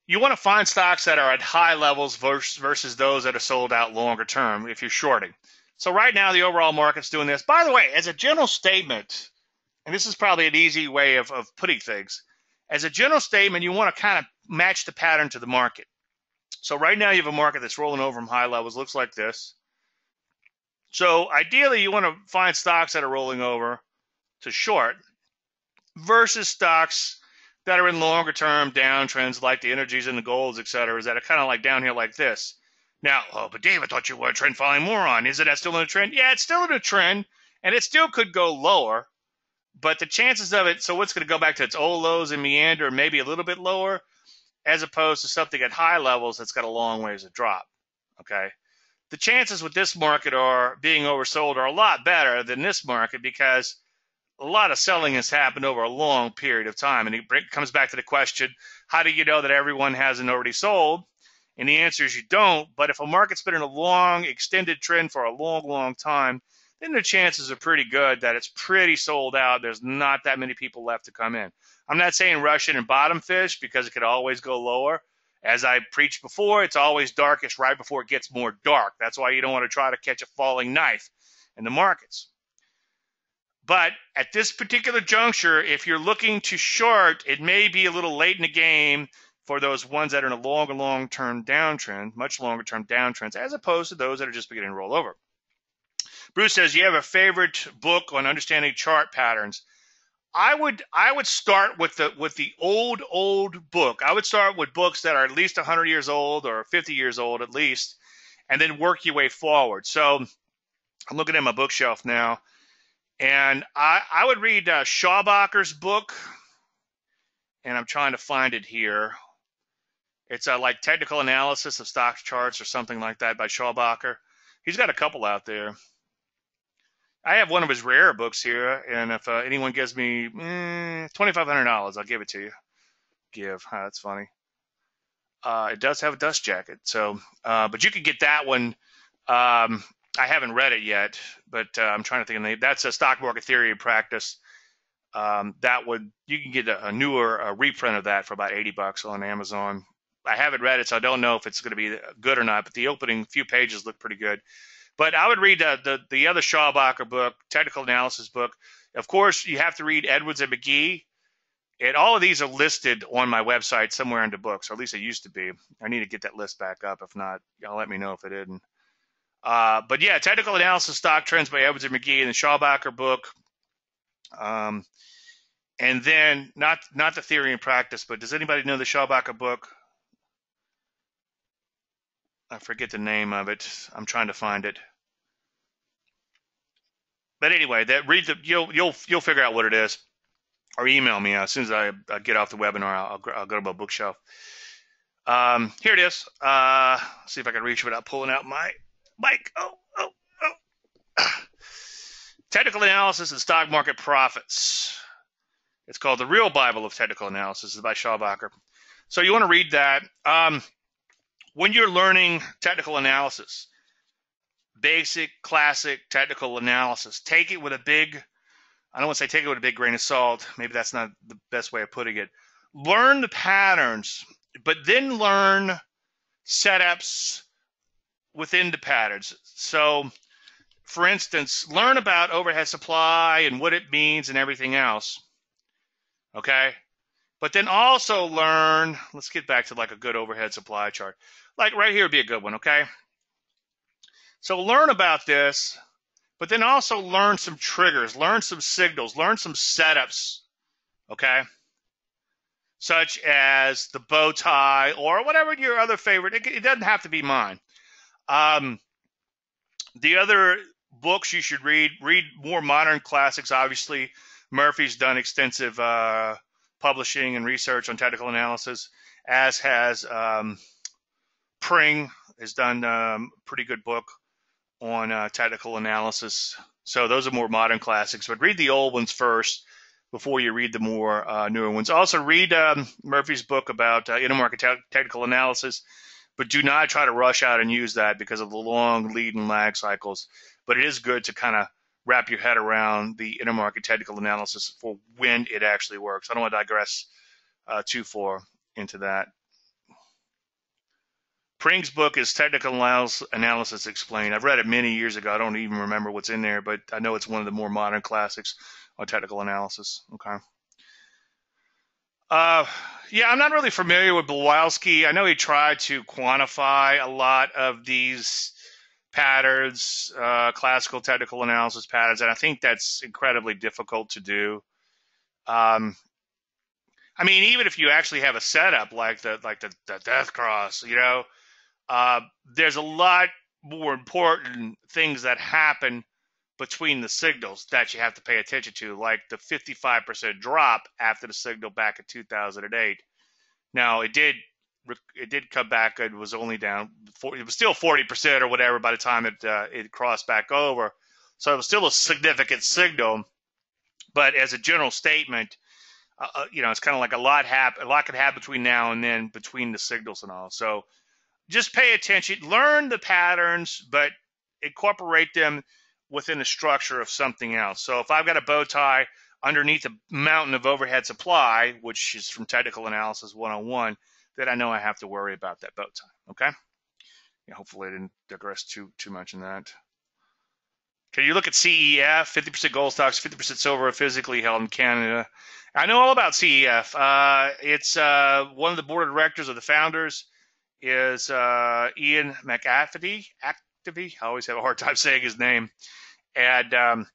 You want to find stocks that are at high levels versus, versus those that are sold out longer term if you're shorting. So right now the overall market's doing this. By the way, as a general statement, and this is probably an easy way of, of putting things. As a general statement, you want to kind of match the pattern to the market. So right now you have a market that's rolling over from high levels, looks like this. So ideally you want to find stocks that are rolling over to short versus stocks that are in longer term downtrends like the energies and the golds, et cetera, that are kind of like down here like this. Now, oh, but Dave, I thought you were a trend following moron. Is it that still in a trend? Yeah, it's still in a trend, and it still could go lower. But the chances of it, so what's going to go back to its old lows and meander, maybe a little bit lower, as opposed to something at high levels that's got a long ways to drop. Okay. The chances with this market are being oversold are a lot better than this market because a lot of selling has happened over a long period of time. And it comes back to the question how do you know that everyone hasn't already sold? And the answer is you don't. But if a market's been in a long, extended trend for a long, long time, then the chances are pretty good that it's pretty sold out. There's not that many people left to come in. I'm not saying rush in and bottom fish because it could always go lower. As I preached before, it's always darkest right before it gets more dark. That's why you don't want to try to catch a falling knife in the markets. But at this particular juncture, if you're looking to short, it may be a little late in the game for those ones that are in a longer, long term downtrend, much longer term downtrends, as opposed to those that are just beginning to roll over. Bruce says, "You have a favorite book on understanding chart patterns?" I would I would start with the with the old old book. I would start with books that are at least 100 years old or 50 years old at least, and then work your way forward. So I'm looking at my bookshelf now, and I I would read uh, Schabacker's book, and I'm trying to find it here. It's a like technical analysis of stock charts or something like that by Schabacker. He's got a couple out there. I have one of his rare books here, and if uh, anyone gives me mm, twenty five hundred dollars, I'll give it to you. Give, huh, that's funny. Uh, it does have a dust jacket, so uh, but you could get that one. Um, I haven't read it yet, but uh, I'm trying to think of the. That's a stock market theory practice. Um, that would you can get a, a newer a reprint of that for about eighty bucks on Amazon. I haven't read it, so I don't know if it's going to be good or not. But the opening few pages look pretty good. But I would read uh, the the other Schabacker book, technical analysis book. Of course, you have to read Edwards and Magee. And all of these are listed on my website somewhere under books, or at least it used to be. I need to get that list back up. If not, y'all let me know if it didn't. Uh, but yeah, technical analysis, stock trends by Edwards and Magee and the Schabacker book. Um, and then not not the theory and practice, but does anybody know the Schabacker book? I forget the name of it. I'm trying to find it. But anyway, that read the you'll you'll you'll figure out what it is, or email me as soon as I, I get off the webinar. I'll, I'll go to my bookshelf. Um, here it is. Uh, see if I can reach without pulling out my mic. Oh oh oh. [clears throat] Technical analysis and stock market profits. It's called the Real Bible of Technical Analysis. It's by Schabacker. So you want to read that. Um, when you're learning technical analysis, basic, classic technical analysis, take it with a big, I don't want to say take it with a big grain of salt. Maybe that's not the best way of putting it. Learn the patterns, but then learn setups within the patterns. So, for instance, learn about overhead supply and what it means and everything else. Okay? But then also learn, let's get back to like a good overhead supply chart. Like right here would be a good one, okay? So learn about this, but then also learn some triggers, learn some signals, learn some setups, okay? Such as the bow tie or whatever your other favorite. It, it doesn't have to be mine. Um, the other books you should read, read more modern classics, obviously. Murphy's done extensive uh, publishing and research on technical analysis, as has um, Pring has done um, a pretty good book on uh, technical analysis. So those are more modern classics, but read the old ones first before you read the more uh, newer ones. Also, read um, Murphy's book about uh, intermarket te- technical analysis, but do not try to rush out and use that because of the long lead and lag cycles. But it is good to kind of wrap your head around the intermarket technical analysis for when it actually works. I don't want to digress uh, too far into that. Pring's book is Technical Analysis Explained. I've read it many years ago. I don't even remember what's in there, but I know it's one of the more modern classics on technical analysis. Okay. Uh, yeah, I'm not really familiar with Bulkowski. I know he tried to quantify a lot of these patterns, uh, classical technical analysis patterns, and I think that's incredibly difficult to do. Um, I mean, even if you actually have a setup like the like the, the death cross, you know, uh, there's a lot more important things that happen between the signals that you have to pay attention to, like the 55% drop after the signal back in 2008. Now it did it did come back. It was only down. It was still 40% or whatever by the time it uh, it crossed back over. So it was still a significant signal. But as a general statement, uh, uh you know, it's kind of like a lot happen. A lot can happen between now and then between the signals and all. So just pay attention, learn the patterns, but incorporate them within the structure of something else. So if I've got a bow tie underneath a mountain of overhead supply, which is from Technical Analysis 101 that I know I have to worry about that bow tie. Okay. Yeah, hopefully I didn't digress too too much in that. Okay, you look at CEF, 50% gold stocks, 50% silver, physically held in Canada. I know all about CEF. Uh, it's uh, one of the board of directors of the founders is uh, Ian McAvity. Activity. I always have a hard time saying his name, and um,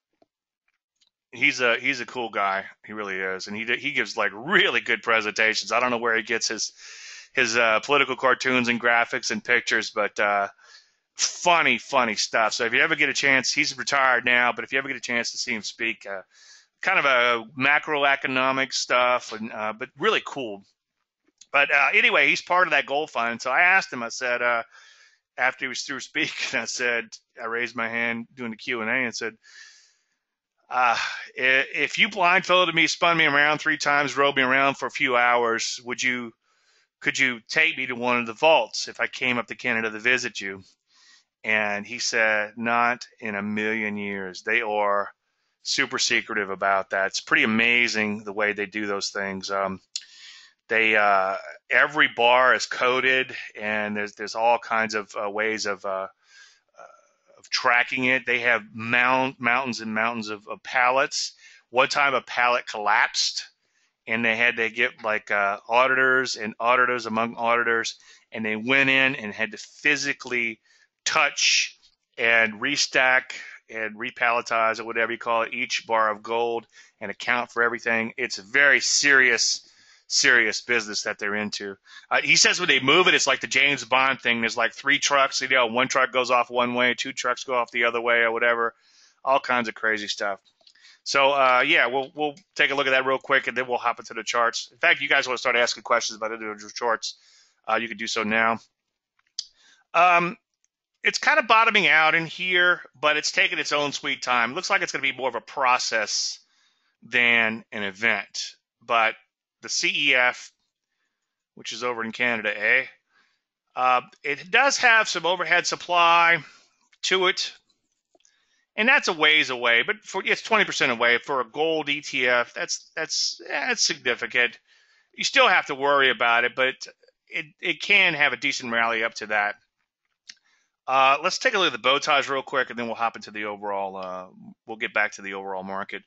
he's a he's a cool guy. He really is, and he he gives like really good presentations. I don't know where he gets his his uh, political cartoons and graphics and pictures, but uh, funny, funny stuff. So if you ever get a chance, he's retired now, but if you ever get a chance to see him speak, uh, kind of a macroeconomic stuff, and uh, but really cool. But uh, anyway, he's part of that gold fund. So I asked him. I said uh, after he was through speaking, [laughs] I said I raised my hand doing the Q and A and said. Uh, if you blindfolded me, spun me around three times, rode me around for a few hours, would you could you take me to one of the vaults if I came up to Canada to visit you? And he said, not in a million years. They are super secretive about that. It's pretty amazing the way they do those things. Um, they uh, every bar is coded, and there's there's all kinds of uh, ways of uh, uh of tracking it. They have mount, mountains and mountains of, of pallets. One time, a pallet collapsed and they had to get like uh, auditors and auditors among auditors, and they went in and had to physically touch and restack and repalletize or whatever you call it, each bar of gold and account for everything. It's a very serious, serious business that they're into. Uh, he says when they move it, it's like the James Bond thing. There's like three trucks, you know, one truck goes off one way, two trucks go off the other way, or whatever. All kinds of crazy stuff. So uh, yeah, we'll we'll take a look at that real quick, and then we'll hop into the charts. In fact, you guys want to start asking questions about individual charts, uh, you can do so now. Um, it's kind of bottoming out in here, but it's taking its own sweet time. Looks like it's going to be more of a process than an event. But the CEF, which is over in Canada, eh? Uh, it does have some overhead supply to it and that's a ways away. But for it's twenty percent away for a gold ETF. That's that's that's significant. You still have to worry about it, but it it can have a decent rally up to that. Uh, let's take a look at the bow ties real quick, and then we'll hop into the overall. Uh, we'll get back to the overall market.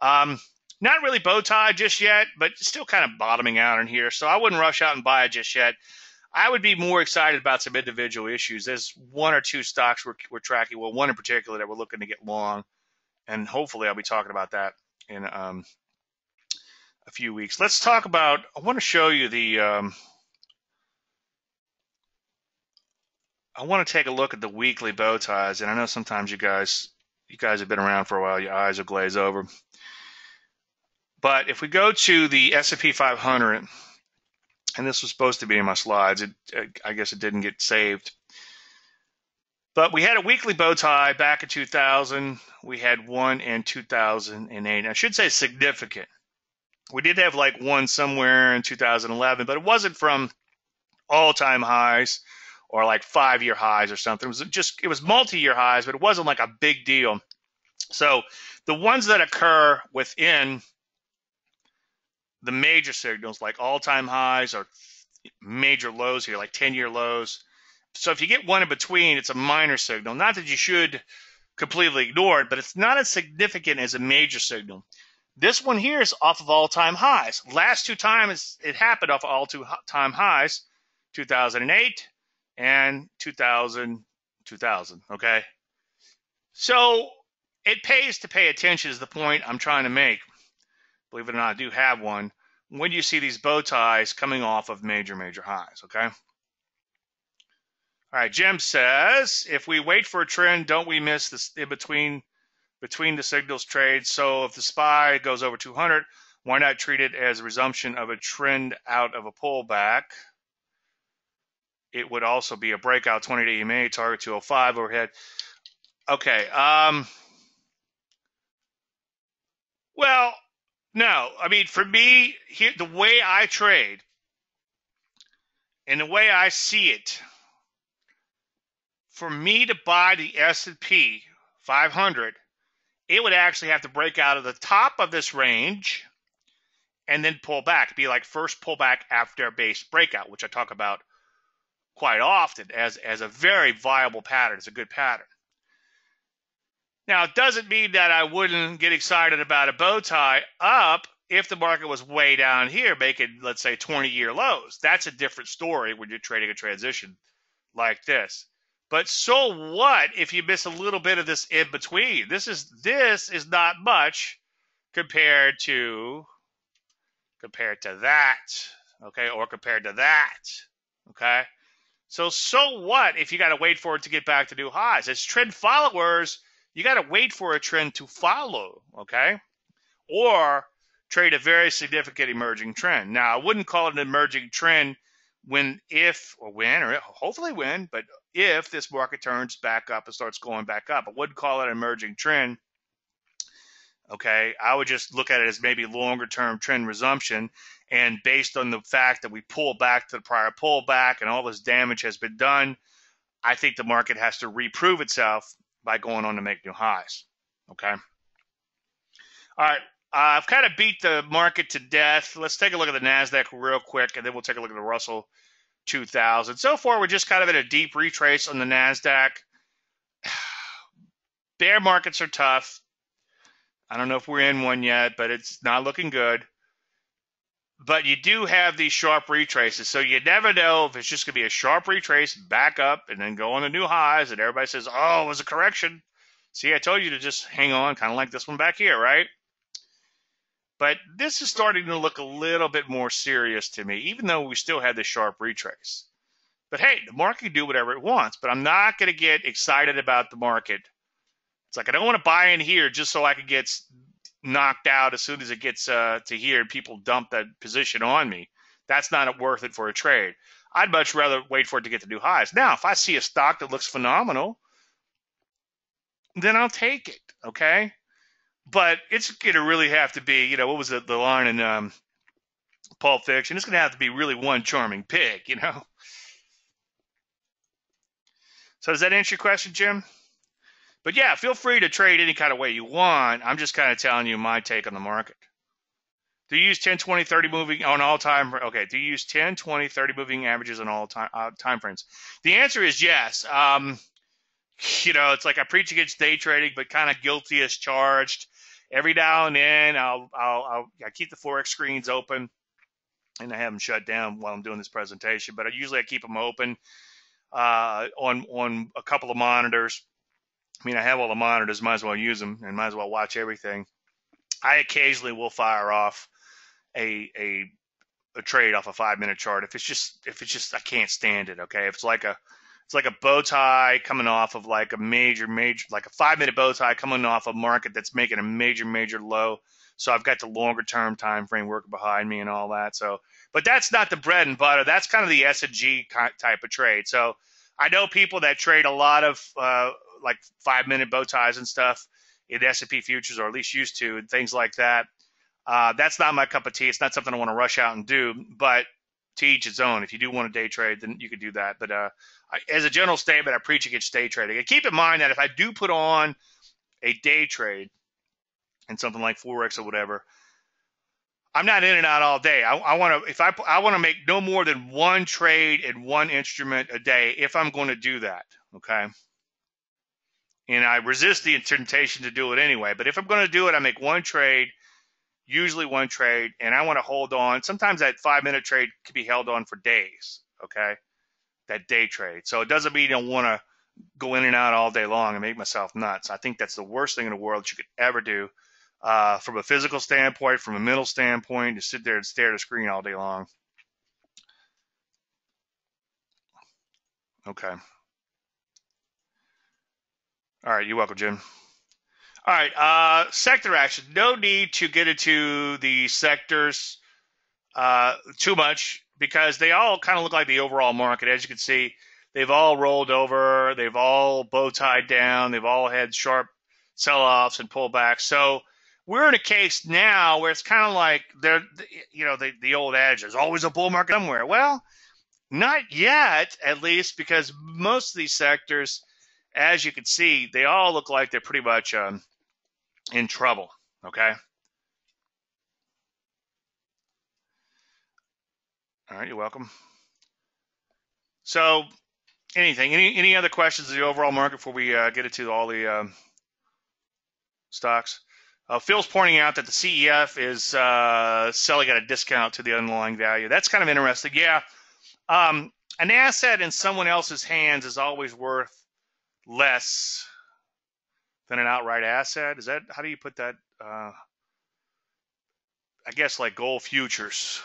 Um, not really bow tie just yet, but still kind of bottoming out in here. So I wouldn't rush out and buy it just yet. I would be more excited about some individual issues. There's one or two stocks we're, we're tracking, well, one in particular that we're looking to get long, and hopefully I'll be talking about that in um, a few weeks. Let's talk about. I want to show you the. Um, I want to take a look at the weekly bow ties, and I know sometimes you guys, you guys have been around for a while, your eyes will glaze over. But if we go to the S&P 500 and this was supposed to be in my slides. It, I guess it didn't get saved. But we had a weekly bow tie back in 2000. We had one in 2008. I should say significant. We did have like one somewhere in 2011, but it wasn't from all-time highs or like five-year highs or something. It was just it was multi-year highs, but it wasn't like a big deal. So the ones that occur within the major signals like all-time highs or major lows here, like 10-year lows. So if you get one in between, it's a minor signal. Not that you should completely ignore it, but it's not as significant as a major signal. This one here is off of all-time highs. Last two times it happened off of all-time highs, 2008 and 2000, 2000. Okay, so it pays to pay attention. Is the point I'm trying to make believe it or not, I do have one, when you see these bow ties coming off of major, major highs, okay? All right, Jim says, if we wait for a trend, don't we miss this in between between the signals trade? So if the SPY goes over 200, why not treat it as a resumption of a trend out of a pullback? It would also be a breakout 20 day EMA, target 205 overhead. Okay. Um, well, no, I mean for me, here the way I trade and the way I see it, for me to buy the S&P 500, it would actually have to break out of the top of this range and then pull back. be like first pullback after a base breakout, which I talk about quite often as as a very viable pattern. It's a good pattern. Now, it doesn't mean that I wouldn't get excited about a bow tie up if the market was way down here, making, let's say, 20 year lows. That's a different story when you're trading a transition like this. But so what if you miss a little bit of this in between? This is this is not much compared to compared to that, okay, or compared to that, okay. So so what if you got to wait for it to get back to new highs? As trend followers, you got to wait for a trend to follow, okay? Or trade a very significant emerging trend. Now, I wouldn't call it an emerging trend when, if, or when, or hopefully when, but if this market turns back up and starts going back up. I wouldn't call it an emerging trend. Okay, I would just look at it as maybe longer term trend resumption. And based on the fact that we pull back to the prior pullback and all this damage has been done, I think the market has to reprove itself by going on to make new highs. Okay. All right. Uh, I've kind of beat the market to death. Let's take a look at the NASDAQ real quick, and then we'll take a look at the Russell 2000. So far, we're just kind of in a deep retrace on the NASDAQ. [sighs] Bear markets are tough. I don't know if we're in one yet, but it's not looking good. But you do have these sharp retraces, so you never know if it's just going to be a sharp retrace back up and then go on to new highs, and everybody says, "Oh, it was a correction." See, I told you to just hang on, kind of like this one back here, right? But this is starting to look a little bit more serious to me, even though we still had the sharp retrace. But hey, the market can do whatever it wants, but I'm not going to get excited about the market. It's like I don't want to buy in here just so I can get knocked out as soon as it gets uh, to here people dump that position on me. That's not worth it for a trade. I'd much rather wait for it to get to new highs. Now, if I see a stock that looks phenomenal, then I'll take it. Okay. But it's going to really have to be, you know, what was the, the line in um, Pulp Fiction? It's going to have to be really one charming pig, you know? So does that answer your question, Jim? But yeah, feel free to trade any kind of way you want. I'm just kind of telling you my take on the market. Do you use 10, 20, 30 moving on all time? Okay. Do you use 10, 20, 30 moving averages on all time uh, time frames? The answer is yes. Um, you know, it's like I preach against day trading, but kind of guilty as charged. Every now and then, I'll, I'll, I'll I keep the forex screens open, and I have them shut down while I'm doing this presentation. But I, usually I keep them open uh, on on a couple of monitors. I mean, I have all the monitors, might as well use them, and might as well watch everything. I occasionally will fire off a a a trade off a five minute chart if it's just if it's just I can't stand it. Okay, if it's like a it's like a bow tie coming off of like a major major like a five minute bow tie coming off a market that's making a major major low. So I've got the longer term time frame working behind me and all that. So, but that's not the bread and butter. That's kind of the S and G type of trade. So I know people that trade a lot of uh, like five minute bow ties and stuff in S&P futures, or at least used to, and things like that. Uh, that's not my cup of tea. It's not something I want to rush out and do, but to each its own. If you do want to day trade, then you could do that. But uh, I, as a general statement, I preach against day trading. And keep in mind that if I do put on a day trade and something like forex or whatever, I'm not in and out all day. I, I want to if I I want to make no more than one trade in one instrument a day if I'm going to do that. Okay. And I resist the temptation to do it anyway. But if I'm going to do it, I make one trade usually one trade, and I want to hold on. Sometimes that five minute trade can be held on for days. Okay, that day trade. So it doesn't mean don't want to go in and out all day long and make myself nuts. I think that's the worst thing in the world that you could ever do. Uh, from a physical standpoint, from a mental standpoint, to sit there and stare at a screen all day long. Okay. All right, you're welcome, Jim. All right, uh, sector action. No need to get into the sectors uh, too much because they all kind of look like the overall market. As you can see, they've all rolled over, they've all bow tied down, they've all had sharp sell-offs and pullbacks. So we're in a case now where it's kind of like they're, you know, the, the old adage: "There's always a bull market somewhere." Well, not yet, at least, because most of these sectors, as you can see, they all look like they're pretty much um, in trouble. Okay. All right, you're welcome. So, anything, any any other questions of the overall market before we uh, get into all the um, stocks? Uh, Phil's pointing out that the CEF is uh, selling at a discount to the underlying value. That's kind of interesting. Yeah, um, an asset in someone else's hands is always worth less than an outright asset. Is that how do you put that? Uh, I guess like gold futures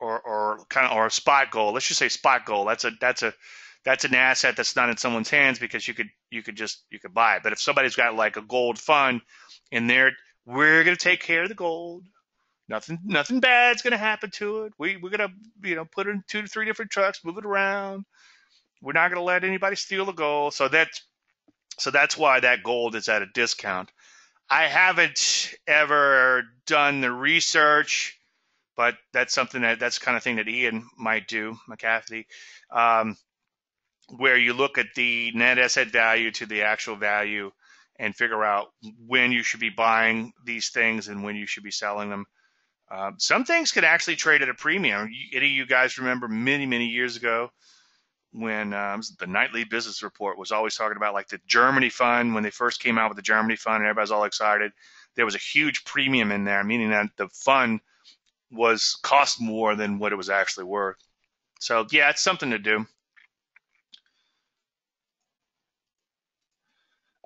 or or kind of or spot gold. Let's just say spot gold. That's a that's a that's an asset that's not in someone's hands because you could you could just you could buy it. But if somebody's got like a gold fund in there, we're gonna take care of the gold. Nothing nothing bad's gonna happen to it. We we're gonna you know put it in two to three different trucks, move it around. We're not gonna let anybody steal the gold. So that's so that's why that gold is at a discount. I haven't ever done the research, but that's something that that's kind of thing that Ian might do, McCafferty, um, where you look at the net asset value to the actual value and figure out when you should be buying these things and when you should be selling them. Um, some things could actually trade at a premium. Any of you guys remember many, many years ago when um, the nightly business report was always talking about like the Germany fund when they first came out with the Germany fund and everybody's all excited. There was a huge premium in there, meaning that the fund was cost more than what it was actually worth. So yeah, it's something to do.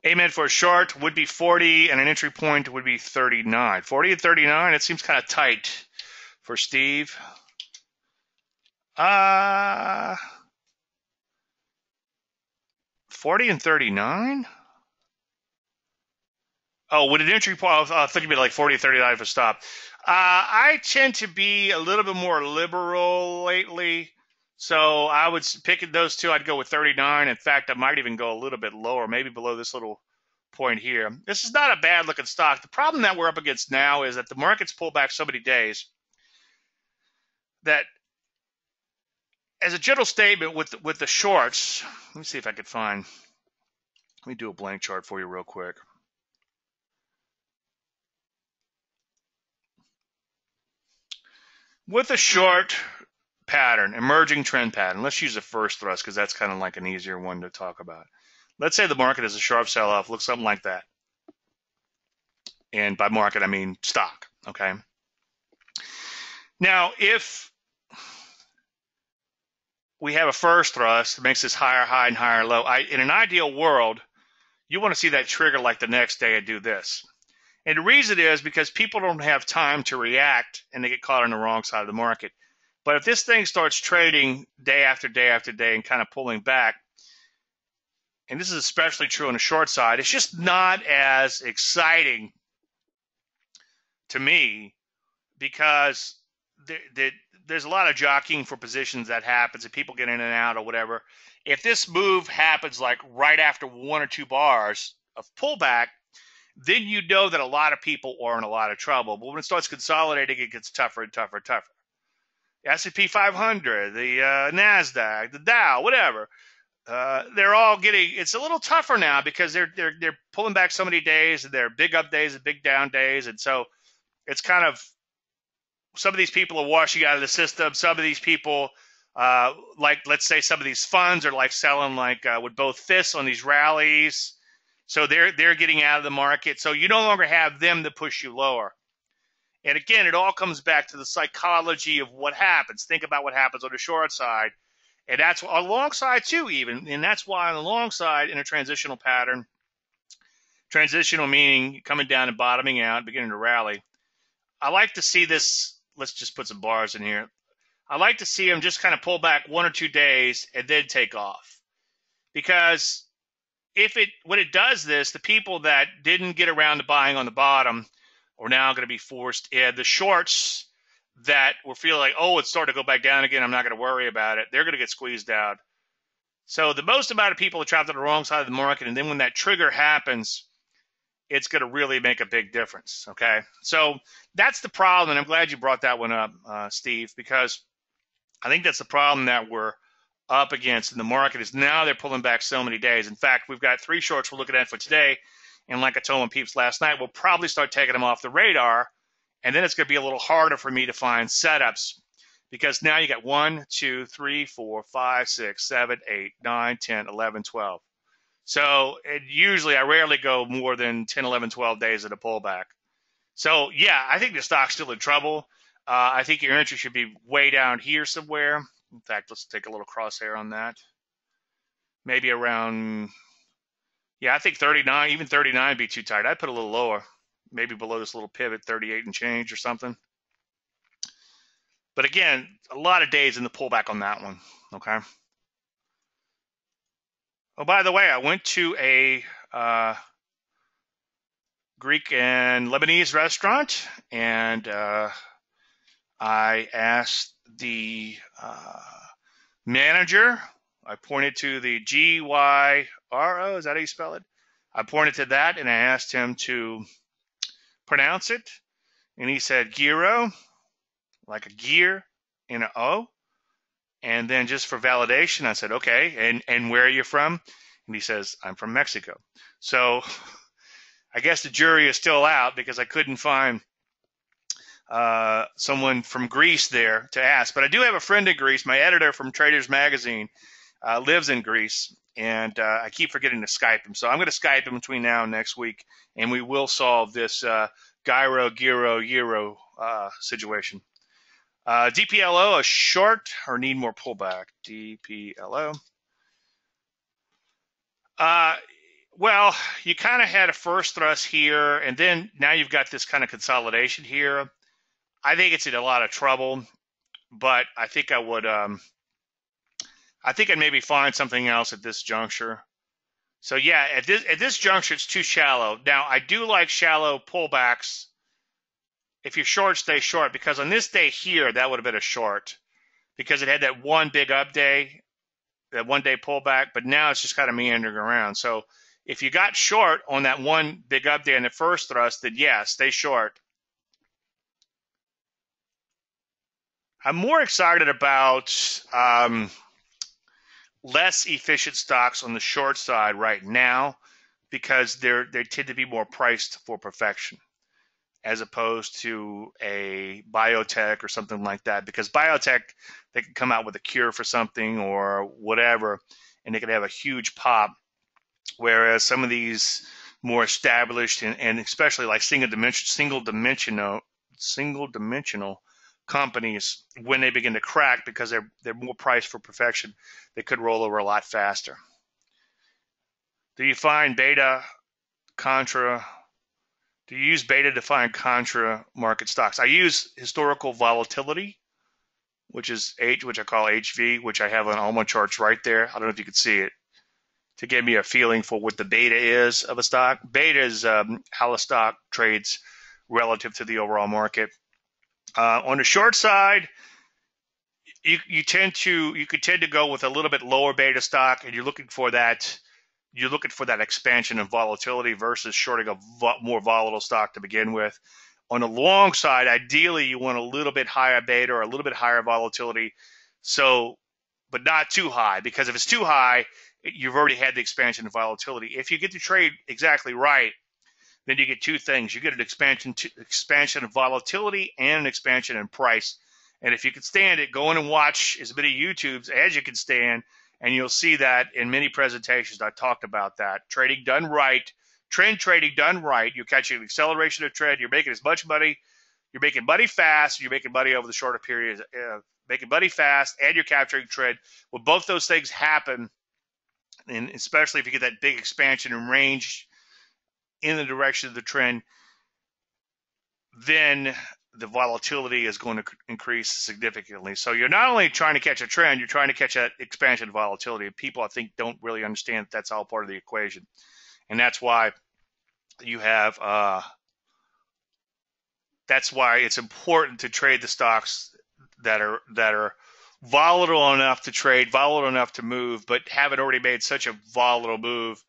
Amen for a short would be 40 and an entry point would be 39. 40 and 39, it seems kind of tight for Steve. Uh 40 and 39? Oh, would an entry point, I thought you'd be like 40 and 39 for stop. Uh, I tend to be a little bit more liberal lately. So I would pick those two. I'd go with 39. In fact, I might even go a little bit lower, maybe below this little point here. This is not a bad looking stock. The problem that we're up against now is that the market's pulled back so many days that as a general statement with with the shorts, let me see if I could find. Let me do a blank chart for you real quick. With a short, pattern, emerging trend pattern. Let's use the first thrust because that's kind of like an easier one to talk about. Let's say the market is a sharp sell off, looks something like that. And by market, I mean stock, okay? Now, if we have a first thrust that makes this higher high and higher low, I, in an ideal world, you want to see that trigger like the next day and do this. And the reason is because people don't have time to react and they get caught on the wrong side of the market. But if this thing starts trading day after day after day and kind of pulling back, and this is especially true on the short side, it's just not as exciting to me because there's a lot of jockeying for positions that happens and people get in and out or whatever. If this move happens like right after one or two bars of pullback, then you know that a lot of people are in a lot of trouble. But when it starts consolidating, it gets tougher and tougher and tougher. The S&P 500, the uh, Nasdaq, the Dow, whatever. Uh, they're all getting. It's a little tougher now because they're they're they're pulling back so many days, and they're big up days and big down days, and so it's kind of some of these people are washing out of the system. Some of these people, uh, like let's say some of these funds are like selling like uh, with both fists on these rallies, so they're they're getting out of the market. So you no longer have them to push you lower. And again, it all comes back to the psychology of what happens. Think about what happens on the short side. And that's on the long side too, even. And that's why on the long side in a transitional pattern, transitional meaning coming down and bottoming out, beginning to rally. I like to see this. Let's just put some bars in here. I like to see them just kind of pull back one or two days and then take off. Because if it when it does this, the people that didn't get around to buying on the bottom are now going to be forced. And the shorts that were feeling like, oh, it's starting to go back down again. I'm not going to worry about it. They're going to get squeezed out. So the most amount of people are trapped on the wrong side of the market, and then when that trigger happens, it's going to really make a big difference. Okay, so that's the problem, and I'm glad you brought that one up, uh, Steve, because I think that's the problem that we're up against in the market is now they're pulling back so many days. In fact, we've got three shorts we're looking at for today and like I told my peeps last night, we'll probably start taking them off the radar. And then it's going to be a little harder for me to find setups because now you got 1, 2, 3, 4, 5, 6, 7, 8, 9, 10, 11, 12. So it, usually I rarely go more than 10, 11, 12 days at a pullback. So yeah, I think the stock's still in trouble. Uh, I think your entry should be way down here somewhere. In fact, let's take a little crosshair on that. Maybe around yeah, I think 39, even 39 would be too tight. I'd put a little lower, maybe below this little pivot, 38 and change or something. But again, a lot of days in the pullback on that one. Okay. Oh, by the way, I went to a uh, Greek and Lebanese restaurant, and uh, I asked the uh, manager I pointed to the G Y R O. Is that how you spell it? I pointed to that and I asked him to pronounce it. And he said gyro, like a gear in an O. And then just for validation, I said, okay, and, and where are you from? And he says, I'm from Mexico. So [laughs] I guess the jury is still out because I couldn't find uh, someone from Greece there to ask. But I do have a friend in Greece, my editor from Traders Magazine uh, lives in Greece, and uh, I keep forgetting to Skype him. So I'm going to Skype him between now and next week, and we will solve this uh, gyro, gyro, uh, situation. Uh, DPLO, a short or need more pullback? DPLO. Uh, Well, you kind of had a first thrust here, and then now you've got this kind of consolidation here. I think it's in a lot of trouble, but I think I would. Um, I think I'd maybe find something else at this juncture. So yeah, at this at this juncture, it's too shallow. Now I do like shallow pullbacks. If you're short, stay short because on this day here, that would have been a short because it had that one big up day, that one day pullback. But now it's just kind of meandering around. So if you got short on that one big up day in the first thrust, then yeah, stay short. I'm more excited about um, less efficient stocks on the short side right now because they're they tend to be more priced for perfection as opposed to a biotech or something like that because biotech they can come out with a cure for something or whatever and they can have a huge pop. Whereas some of these more established and, and especially like single dimension single dimensional single dimensional companies when they begin to crack because they're they're more priced for perfection they could roll over a lot faster. Do you find beta contra do you use beta to find contra market stocks i use historical volatility which is H, which I call HV, which I have on all my charts right there. I don't know if you can see it to give me a feeling for what the beta is of a stock. Beta is um, how a stock trades relative to the overall market. Uh, on the short side, you, you tend to you could tend to go with a little bit lower beta stock, and you're looking for that you're looking for that expansion and volatility versus shorting a vo- more volatile stock to begin with. On the long side, ideally you want a little bit higher beta or a little bit higher volatility, so but not too high because if it's too high, you've already had the expansion and volatility. If you get the trade exactly right, then you get two things. You get an expansion to, expansion of volatility and an expansion in price. And if you can stand it, go in and watch as many YouTubes as you can stand, and you'll see that in many presentations I talked about that. Trading done right, trend trading done right, you're catching an acceleration of trend, you're making as much money, you're making money fast, you're making money over the shorter period, uh, making money fast, and you're capturing trend. When both those things happen, and especially if you get that big expansion in range in the direction of the trend, then the volatility is going to increase significantly. So you're not only trying to catch a trend, you're trying to catch that expansion of volatility. People, I think, don't really understand that that's all part of the equation, and that's why you have. Uh, that's why it's important to trade the stocks that are that are volatile enough to trade, volatile enough to move, but haven't already made such a volatile move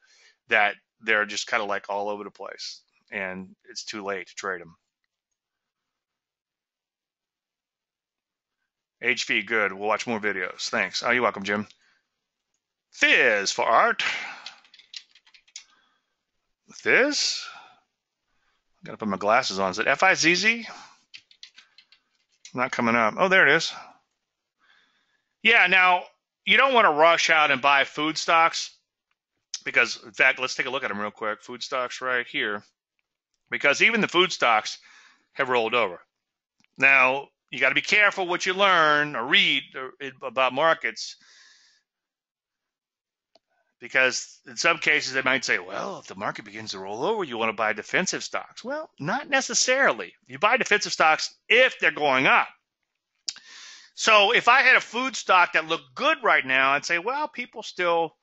that they're just kind of like all over the place, and it's too late to trade them. HV, good. We'll watch more videos. Thanks. Oh, you're welcome, Jim. Fizz for art. Fizz? I gotta put my glasses on. Is it F I Z Z? Not coming up. Oh, there it is. Yeah, now you don't want to rush out and buy food stocks because, in fact, let's take a look at them real quick. Food stocks right here, because even the food stocks have rolled over. Now you got to be careful what you learn or read about markets because in some cases they might say, well, if the market begins to roll over, you want to buy defensive stocks. Well, not necessarily. You buy defensive stocks if they're going up. So if I had a food stock that looked good right now, I'd say, well, people still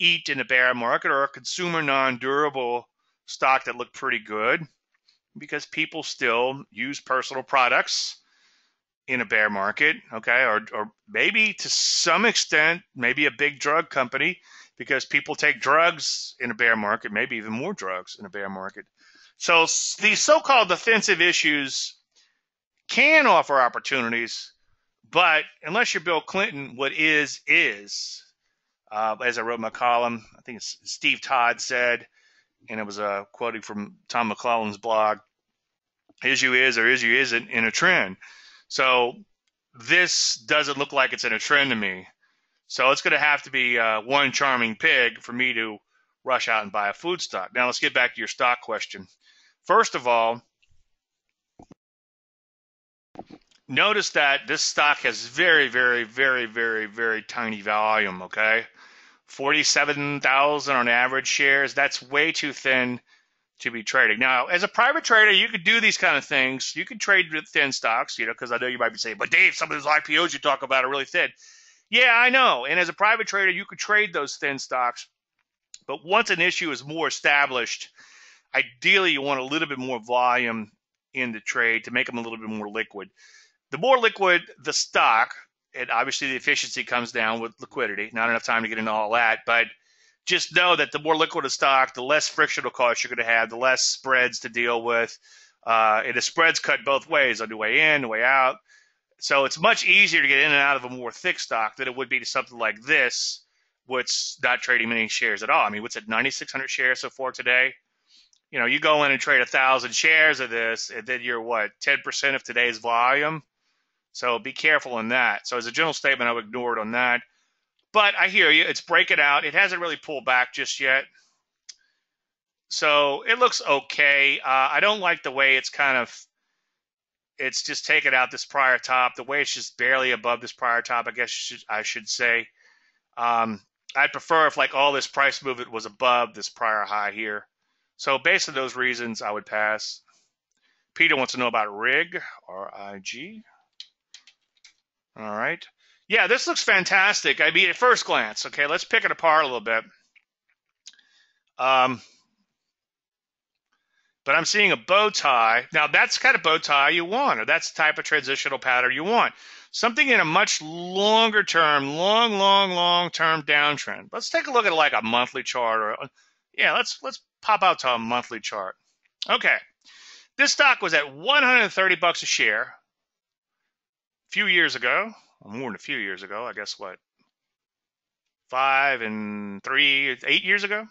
eat in a bear market or a consumer non-durable stock that looked pretty good because people still use personal products in a bear market, okay, or, or maybe to some extent, maybe a big drug company because people take drugs in a bear market, maybe even more drugs in a bear market. So these so-called defensive issues can offer opportunities, but unless you're Bill Clinton, what is is. Uh, as I wrote my column, I think Steve Todd said, and it was a quoting from Tom McClellan's blog: "Is you is or is you isn't in a trend." So this doesn't look like it's in a trend to me. So it's going to have to be uh, one charming pig for me to rush out and buy a food stock. Now let's get back to your stock question. First of all, notice that this stock has very, very, very, very, very tiny volume, okay? 47,000 on average shares. That's way too thin to be trading. Now, as a private trader, you could do these kind of things. You could trade thin stocks, you know, because I know you might be saying, but Dave, some of those IPOs you talk about are really thin. Yeah, I know. And as a private trader, you could trade those thin stocks. But once an issue is more established, ideally you want a little bit more volume in the trade to make them a little bit more liquid. The more liquid the stock, and obviously the efficiency comes down with liquidity. Not enough time to get into all that, but just know that the more liquid a stock, the less frictional costs you're going to have, the less spreads to deal with. Uh, and the spreads cut both ways on the way in, the way out. So it's much easier to get in and out of a more thick stock than it would be to something like this, which not trading many shares at all. I mean, what's at 9,600 shares so far today? You know, you go in and trade a thousand shares of this, and then you're what, 10% of today's volume? So be careful on that. So as a general statement, I would ignore it on that. But I hear you. It's breaking out. It hasn't really pulled back just yet. So it looks okay. Uh, I don't like the way it's kind of, it's just taken out this prior top. The way it's just barely above this prior top, I guess I should say. Um, I'd prefer if like all this price movement was above this prior high here. So based on those reasons, I would pass. Peter wants to know about RIG, R-I-G. All right. Yeah, this looks fantastic. I mean, at first glance, okay, let's pick it apart a little bit. Um, but I'm seeing a bow tie. Now, that's kind of bow tie you want, or that's the type of transitional pattern you want. Something in a much longer term, long, long, long term downtrend. Let's take a look at like a monthly chart, or yeah, let's let's pop out to a monthly chart. Okay, this stock was at 130 bucks a share a few years ago more than a few years ago. I guess what five and three, eight years ago,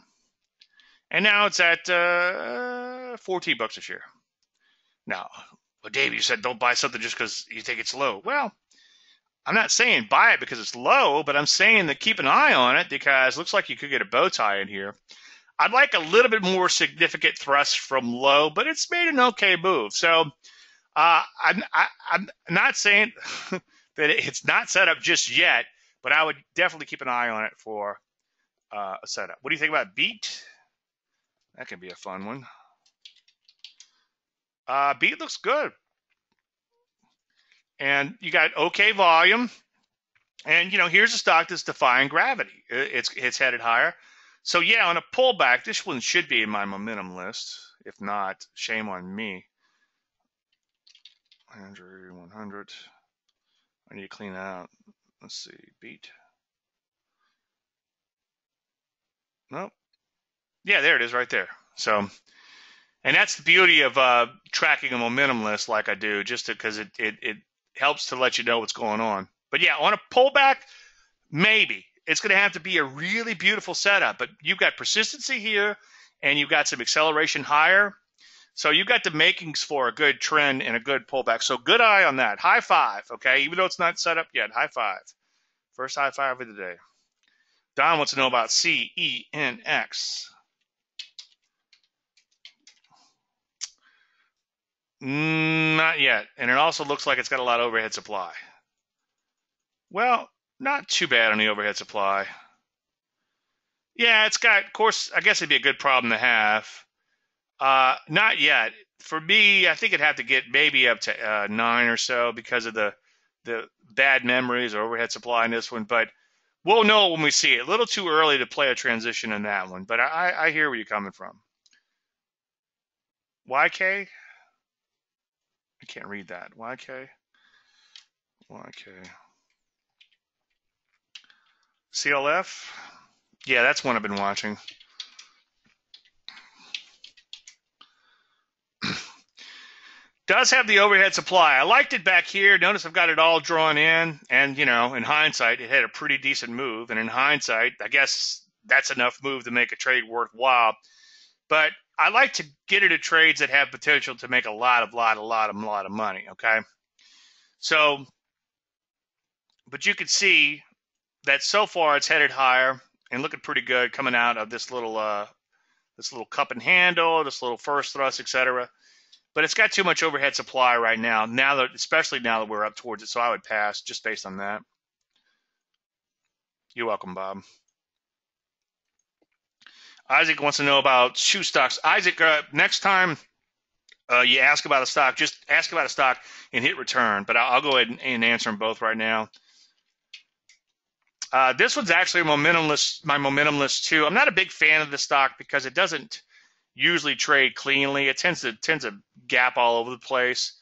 and now it's at uh, 14 bucks a share. Now, well, Dave, you said don't buy something just because you think it's low. Well, I'm not saying buy it because it's low, but I'm saying that keep an eye on it because it looks like you could get a bow tie in here. I'd like a little bit more significant thrust from low, but it's made an okay move. So uh, I'm, I, i am not saying [laughs] that it's not set up just yet, but I would definitely keep an eye on it for uh, a setup. What do you think about Beat? That can be a fun one. Uh, Beat looks good. And you got okay volume. And, you know, here's a stock that's defying gravity. It's, it's headed higher. So, yeah, on a pullback, this one should be in my momentum list. If not, shame on me. 100, 100. I need to clean that out. Let's see, beat. Nope. Yeah, there it is right there. So, and that's the beauty of uh, tracking a momentum list like I do, just because it, it, it helps to let you know what's going on. But yeah, on a pullback, maybe. It's going to have to be a really beautiful setup, but you've got persistency here and you've got some acceleration higher. So you got the makings for a good trend and a good pullback. So good eye on that. High five, okay? Even though it's not set up yet, high five. First high five of the day. Don wants to know about CENX. Mm, not yet. And it also looks like it's got a lot of overhead supply. Well, not too bad on the overhead supply. Yeah, it's got, of course, I guess it'd be a good problem to have. Uh, not yet. For me, I think it'd have to get maybe up to uh, nine or so because of the the bad memories or overhead supply in this one. But we'll know when we see it. A little too early to play a transition in that one. But I, I hear where you're coming from. YK? I can't read that. YK? YK. CLF? Yeah, that's one I've been watching. Does have the overhead supply. I liked it back here. Notice I've got it all drawn in, and you know, in hindsight, it had a pretty decent move. And in hindsight, I guess that's enough move to make a trade worthwhile. But I like to get into trades that have potential to make a lot of, lot, a lot of, lot of money. Okay, so, but you can see that so far it's headed higher and looking pretty good coming out of this little, uh, this little cup and handle, this little first thrust, etc but it's got too much overhead supply right now. Now that, especially now that we're up towards it, so I would pass just based on that. You're welcome, Bob. Isaac wants to know about shoe stocks. Isaac, uh, next time uh, you ask about a stock, just ask about a stock and hit return. But I'll, I'll go ahead and, and, answer them both right now. Uh, this one's actually a momentum list, my momentum list too. I'm not a big fan of the stock because it doesn't usually trade cleanly. It tends to tends to gap all over the place.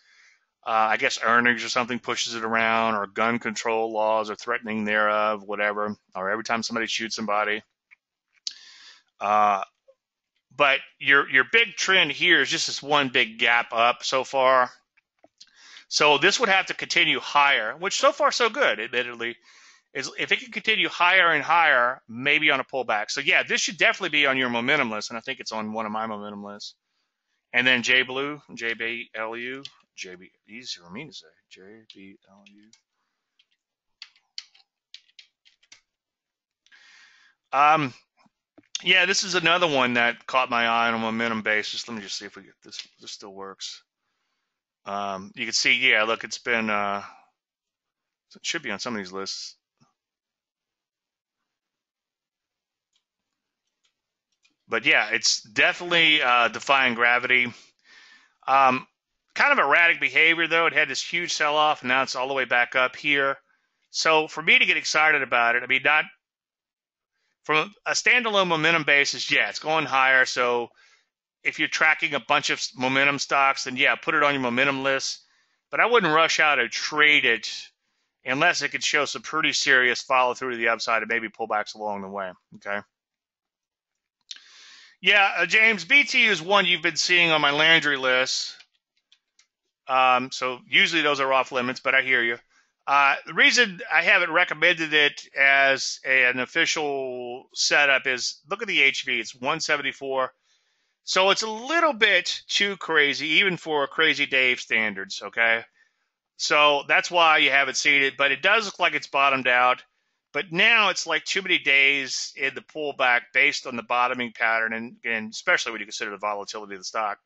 Uh, I guess earnings or something pushes it around, or gun control laws or threatening thereof, whatever. Or every time somebody shoots somebody. Uh, but your your big trend here is just this one big gap up so far. So this would have to continue higher, which so far so good, admittedly. Is if it can continue higher and higher, maybe on a pullback. So yeah, this should definitely be on your momentum list, and I think it's on one of my momentum lists. And then J Blue, J B L U, J B easier for me to say. J B L U. Um, yeah, this is another one that caught my eye on a momentum basis. Let me just see if we get this. This still works. Um, you can see, yeah, look, it's been. Uh, it should be on some of these lists. But yeah, it's definitely uh, defying gravity. Um, kind of erratic behavior though. It had this huge sell-off, and now it's all the way back up here. So for me to get excited about it, I mean, not from a standalone momentum basis, yeah, it's going higher. So if you're tracking a bunch of momentum stocks, then yeah, put it on your momentum list. But I wouldn't rush out and trade it unless it could show some pretty serious follow through to the upside and maybe pullbacks along the way. Okay. Yeah, uh, James, BTU is one you've been seeing on my Landry list. Um, so usually those are off limits, but I hear you. Uh, the reason I haven't recommended it as a, an official setup is look at the HV. It's 174. So it's a little bit too crazy, even for Crazy Dave standards, okay? So that's why you haven't seen it, but it does look like it's bottomed out. But now it's like too many days in the pullback based on the bottoming pattern, and, and especially when you consider the volatility of the stock.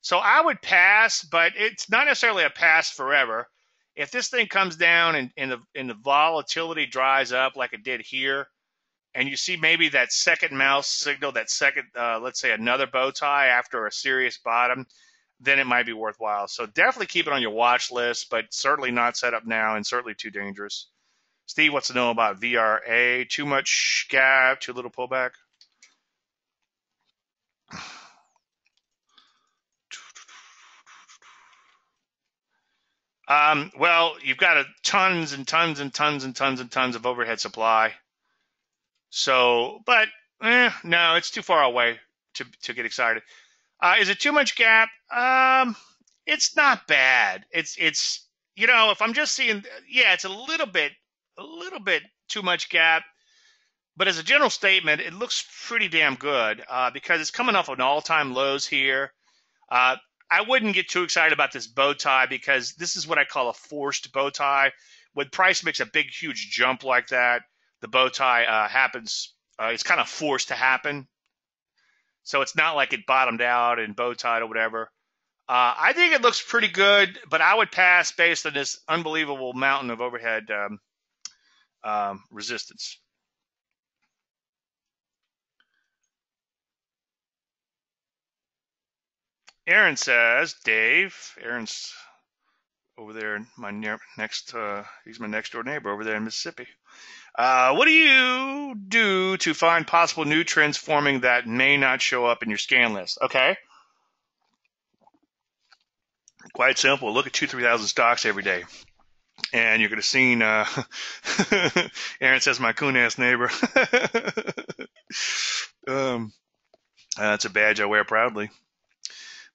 So I would pass, but it's not necessarily a pass forever if this thing comes down and, and the and the volatility dries up like it did here, and you see maybe that second mouse signal, that second, uh, let's say another bow tie after a serious bottom, then it might be worthwhile. So definitely keep it on your watch list, but certainly not set up now and certainly too dangerous. Steve wants to know about VRA. Too much gap, too little pullback. Um, well, you've got a tons and tons and tons and tons and tons of overhead supply. So, but eh, no, it's too far away to to get excited. Uh, is it too much gap? Um, it's not bad. It's it's you know if I'm just seeing yeah, it's a little bit a little bit too much gap. But as a general statement, it looks pretty damn good uh, because it's coming off an all-time lows here. Uh, I wouldn't get too excited about this bow tie because this is what I call a forced bow tie. When price makes a big, huge jump like that, the bow tie uh, happens. Uh, it's kind of forced to happen. So it's not like it bottomed out and bow tied or whatever. Uh, I think it looks pretty good, but I would pass based on this unbelievable mountain of overhead um, um, resistance. Aaron says, Dave, Aaron's over there, my near, next, uh, he's my next door neighbor over there in Mississippi. Uh, what do you do to find possible new trends forming that may not show up in your scan list? Okay. Quite simple. Look at two, 3,000 stocks every day. And you could have seen uh, [laughs] Aaron says, my coon ass neighbor. [laughs] um, that's a badge I wear proudly.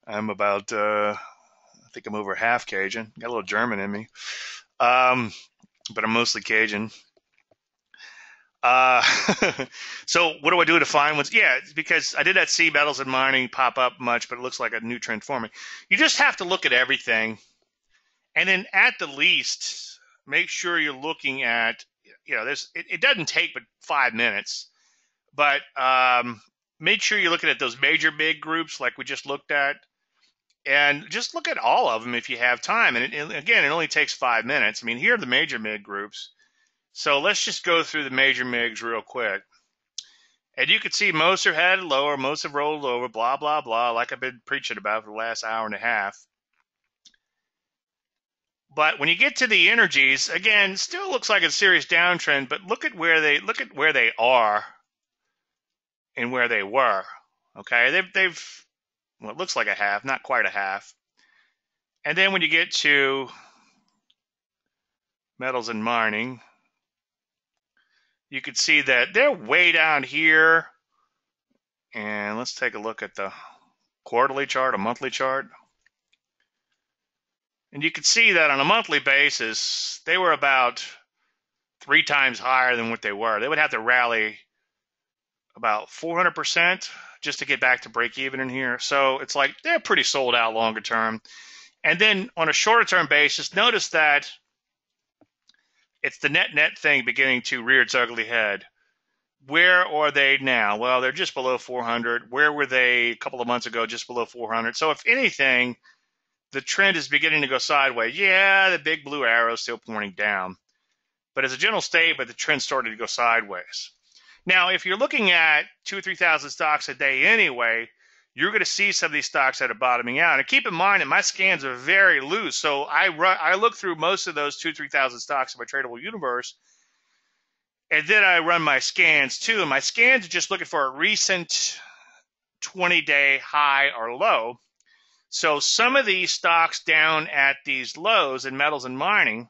I'm about, uh, I think I'm over half Cajun. Got a little German in me, um, but I'm mostly Cajun. Uh, [laughs] so what do I do to find ones? Yeah, because I did that see metals and mining pop up much, but it looks like a new trend forming. You just have to look at everything, and then at the least, make sure you're looking at. You know, there's it, it doesn't take but five minutes, but um, make sure you're looking at those major big groups like we just looked at and just look at all of them if you have time. And it, again, it only takes five minutes. I mean, here are the major MIG groups. So let's just go through the major MIGs real quick. And you can see most are headed lower, most have rolled over, blah, blah, blah, like I've been preaching about for the last hour and a half. But when you get to the energies, again, still looks like a serious downtrend, but look at where they look at where they are and where they were. Okay, they've they've well, it looks like a half, not quite a half. And then when you get to metals and mining, you can see that they're way down here. And let's take a look at the quarterly chart, a monthly chart. And you could see that on a monthly basis, they were about three times higher than what they were. They would have to rally about 400% just to get back to break even in here. So it's like they're pretty sold out longer term. And then on a shorter term basis, notice that it's the net net thing beginning to rear its ugly head. Where are they now? Well, they're just below 400. Where were they a couple of months ago? Just below 400. So if anything, the trend is beginning to go sideways. Yeah, the big blue arrow is still pointing down. But as a general statement, the trend started to go sideways. Now, if you're looking at two or 3,000 stocks a day anyway, you're going to see some of these stocks that are bottoming out. And keep in mind that my scans are very loose. So I run, I look through most of those two, 3,000 stocks in my tradable universe. And then I run my scans too. And my scans are just looking for a recent 20 day high or low. So some of these stocks down at these lows in metals and mining.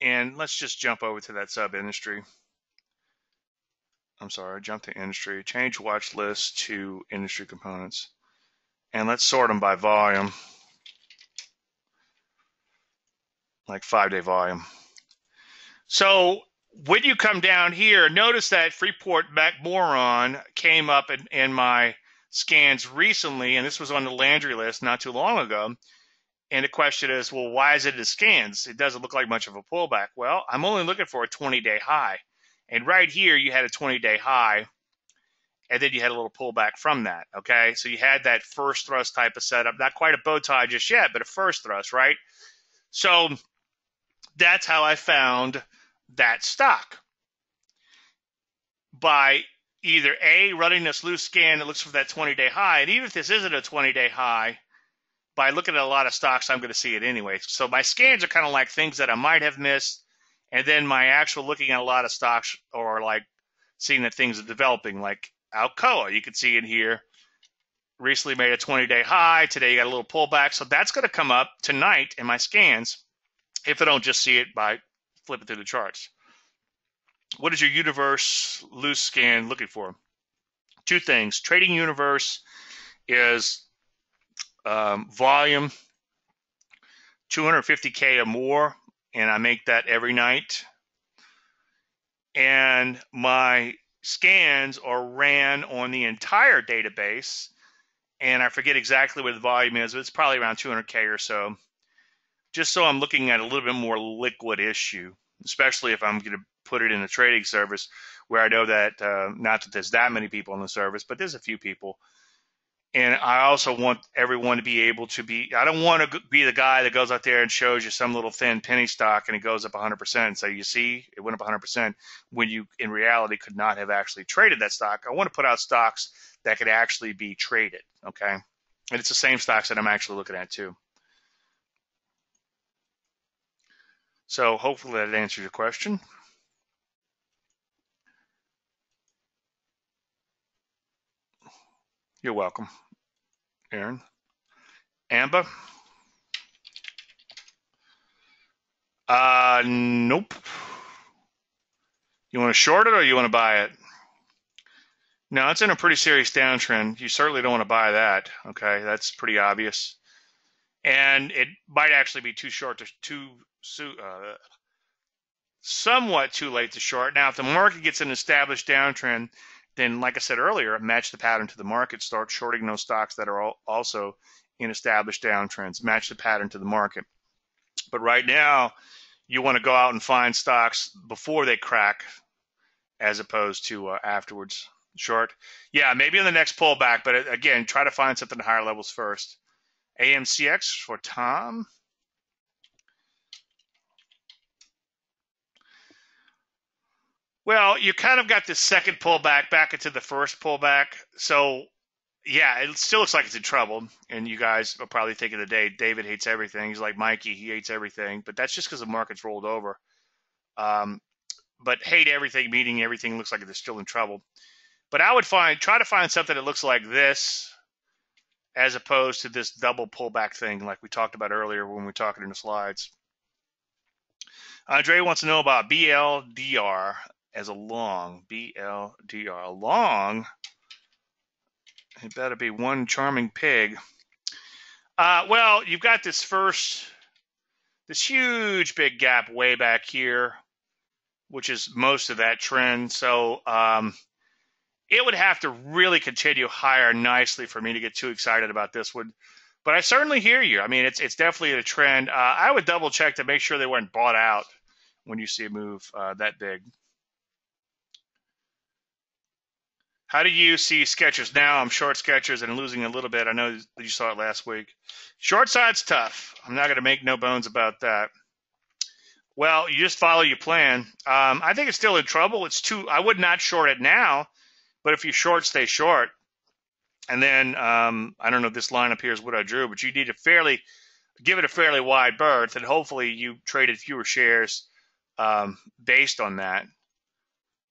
And let's just jump over to that sub industry. I'm sorry, jump to industry, change watch list to industry components. And let's sort them by volume, like five day volume. So when you come down here, notice that Freeport McMoran came up in, in my scans recently, and this was on the Landry list not too long ago. And the question is, well, why is it in scans? It doesn't look like much of a pullback. Well, I'm only looking for a 20 day high. And right here, you had a 20 day high, and then you had a little pullback from that. Okay. So you had that first thrust type of setup, not quite a bow tie just yet, but a first thrust, right? So that's how I found that stock by either A, running this loose scan that looks for that 20 day high, and even if this isn't a 20 day high, by looking at a lot of stocks, I'm going to see it anyway. So my scans are kind of like things that I might have missed and then my actual looking at a lot of stocks or like seeing that things are developing, like Alcoa, you can see in here, recently made a 20 day high. Today you got a little pullback. So that's going to come up tonight in my scans if I don't just see it by flipping through the charts. What is your universe loose scan looking for? Two things. Trading universe is um, volume 250K or more and I make that every night. And my scans are ran on the entire database, and I forget exactly what the volume is, but it's probably around 200K or so. Just so I'm looking at a little bit more liquid issue, especially if I'm going to put it in a trading service where I know that uh, not that there's that many people in the service, but there's a few people and I also want everyone to be able to be. I don't want to be the guy that goes out there and shows you some little thin penny stock and it goes up 100%. So you see, it went up 100% when you, in reality, could not have actually traded that stock. I want to put out stocks that could actually be traded. Okay, and it's the same stocks that I'm actually looking at too. So hopefully that answers your question. You're welcome. Aaron. Amber? Uh, nope. You want to short it or you want to buy it? No, it's in a pretty serious downtrend. You certainly don't want to buy that. Okay, that's pretty obvious. And it might actually be too short to too uh, somewhat too late to short. Now, if the market gets an established downtrend, then, like I said earlier, match the pattern to the market, start shorting those stocks that are also in established downtrends, match the pattern to the market. But right now, you want to go out and find stocks before they crack as opposed to uh, afterwards. Short. Yeah, maybe in the next pullback, but uh, again, try to find something higher levels first. AMCX for Tom. Well, you kind of got this second pullback back into the first pullback. So, yeah, it still looks like it's in trouble. And you guys are probably thinking the day David hates everything. He's like Mikey, he hates everything. But that's just because the market's rolled over. Um, but hate everything, meaning everything looks like it's still in trouble. But I would find try to find something that looks like this, as opposed to this double pullback thing, like we talked about earlier when we were talking in the slides. Andre wants to know about BLDR as a long. B L D R long, It better be one charming pig. Uh, well, you've got this first, this huge big gap way back here, which is most of that trend. So um, it would have to really continue higher nicely for me to get too excited about this one. But I certainly hear you. I mean, it's it's definitely a trend. Uh, I would double check to make sure they weren't bought out when you see a move uh, that big. How do you see Skechers now? I'm short Skechers and losing a little bit. I know you saw it last week. Short side's tough. I'm not going to make no bones about that. Well, you just follow your plan. Um, I think it's still in trouble. It's too. I would not short it now, but if you short, stay short. And then um, I don't know if this line up here is what I drew, but you need to fairly give it a fairly wide berth, and hopefully you traded fewer shares um, based on that.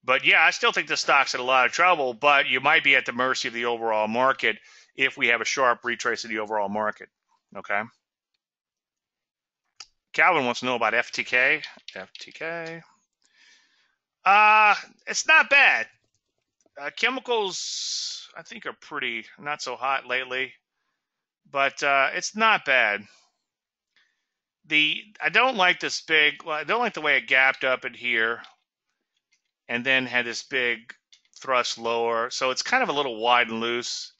But yeah, I still think the stock's in a lot of trouble, but you might be at the mercy of the overall market if we have a sharp retrace of the overall market. Okay. Calvin wants to know about FTK. FTK. Uh, it's not bad. Uh, chemicals, I think, are pretty not so hot lately, but uh, it's not bad the I don't like this big. I don't like the way it gapped up in here, and then had this big thrust lower. So it's kind of a little wide and loose.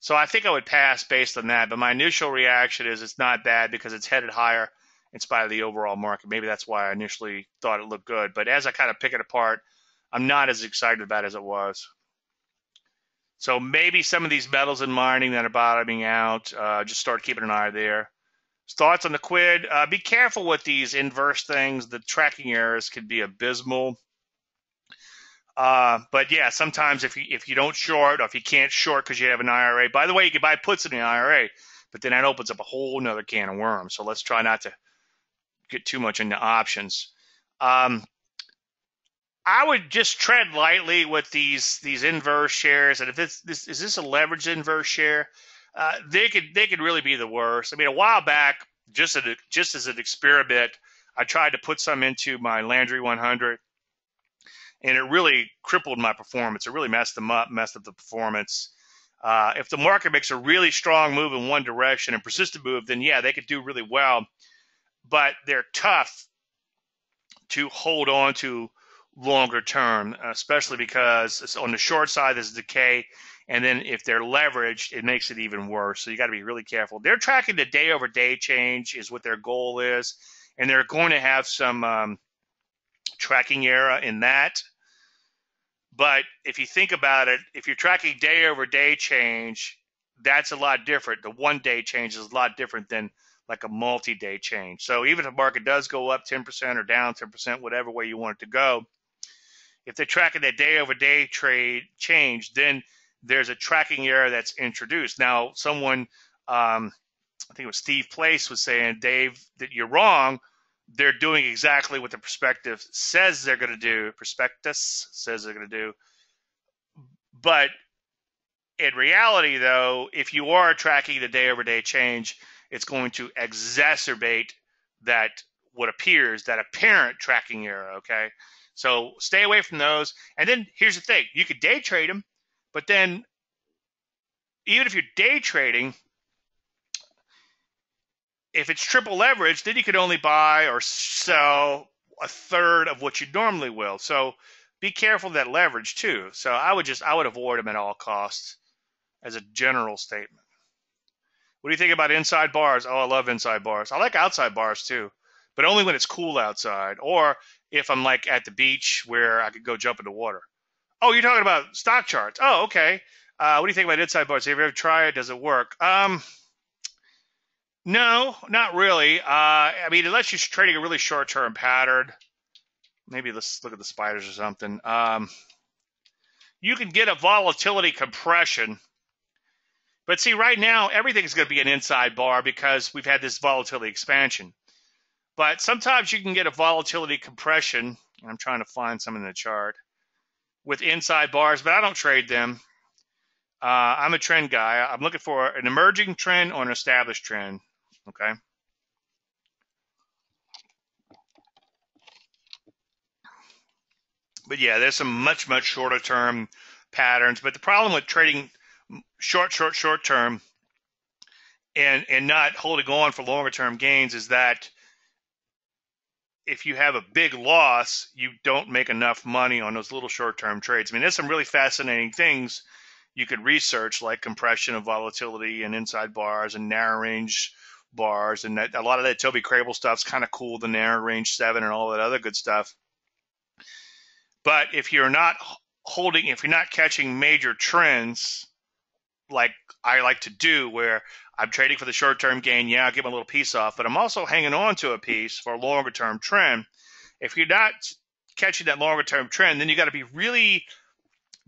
So I think I would pass based on that. But my initial reaction is it's not bad because it's headed higher in spite of the overall market. Maybe that's why I initially thought it looked good. But as I kind of pick it apart, I'm not as excited about it as it was. So maybe some of these metals in mining that are bottoming out, uh, just start keeping an eye there. Thoughts on the quid? Uh, be careful with these inverse things. The tracking errors can be abysmal. Uh, but yeah, sometimes if you if you don't short or if you can't short because you have an IRA. By the way, you can buy puts in an IRA, but then that opens up a whole nother can of worms. So let's try not to get too much into options. Um, I would just tread lightly with these these inverse shares. And if it's this is this a leveraged inverse share? Uh, they could they could really be the worst. I mean, a while back, just a, just as an experiment, I tried to put some into my Landry 100, and it really crippled my performance. It really messed them up, messed up the performance. Uh, if the market makes a really strong move in one direction and persistent move, then yeah, they could do really well. But they're tough to hold on to longer term, especially because on the short side there's decay, and then if they're leveraged, it makes it even worse. So you got to be really careful. They're tracking the day over day change is what their goal is, and they're going to have some um, tracking error in that. But if you think about it, if you're tracking day over day change, that's a lot different. The one day change is a lot different than like a multi day change. So even if the market does go up 10% or down 10%, whatever way you want it to go, if they're tracking that day over day trade change, then there's a tracking error that's introduced. Now, someone, um, I think it was Steve Place, was saying, Dave, that you're wrong. They're doing exactly what the prospectus says they're going to do. Prospectus says they're going to do. But in reality, though, if you are tracking the day over day change, it's going to exacerbate that what appears that apparent tracking error. Okay. So stay away from those. And then here's the thing you could day trade them, but then even if you're day trading, if it's triple leverage, then you could only buy or sell a third of what you normally will. So be careful of that leverage too. So I would just I would avoid them at all costs as a general statement. What do you think about inside bars? Oh, I love inside bars. I like outside bars too, but only when it's cool outside or if I'm like at the beach where I could go jump in the water. Oh, you're talking about stock charts. Oh, okay. Uh, what do you think about inside bars? Have you ever tried it? Does it work? Um, no, not really. Uh, I mean, unless you're trading a really short-term pattern, maybe let's look at the spiders or something. Um, you can get a volatility compression. But see, right now, everything's going to be an inside bar because we've had this volatility expansion. But sometimes you can get a volatility compression. And I'm trying to find some in the chart with inside bars, but I don't trade them. Uh, I'm a trend guy. I'm looking for an emerging trend or an established trend. Okay. But yeah, there's some much, much shorter term patterns. But the problem with trading short, short, short term and and not holding on for longer term gains is that if you have a big loss, you don't make enough money on those little short term trades. I mean, there's some really fascinating things you could research, like compression of volatility and inside bars and narrow range bars, and that, a lot of that Toby Crabel stuff's kind of cool, the narrow range seven and all that other good stuff. But if you're not holding, if you're not catching major trends, like I like to do, where I'm trading for the short term gain, yeah, I'll give a little piece off, but I'm also hanging on to a piece for a longer term trend. If you're not catching that longer term trend, then you got to be really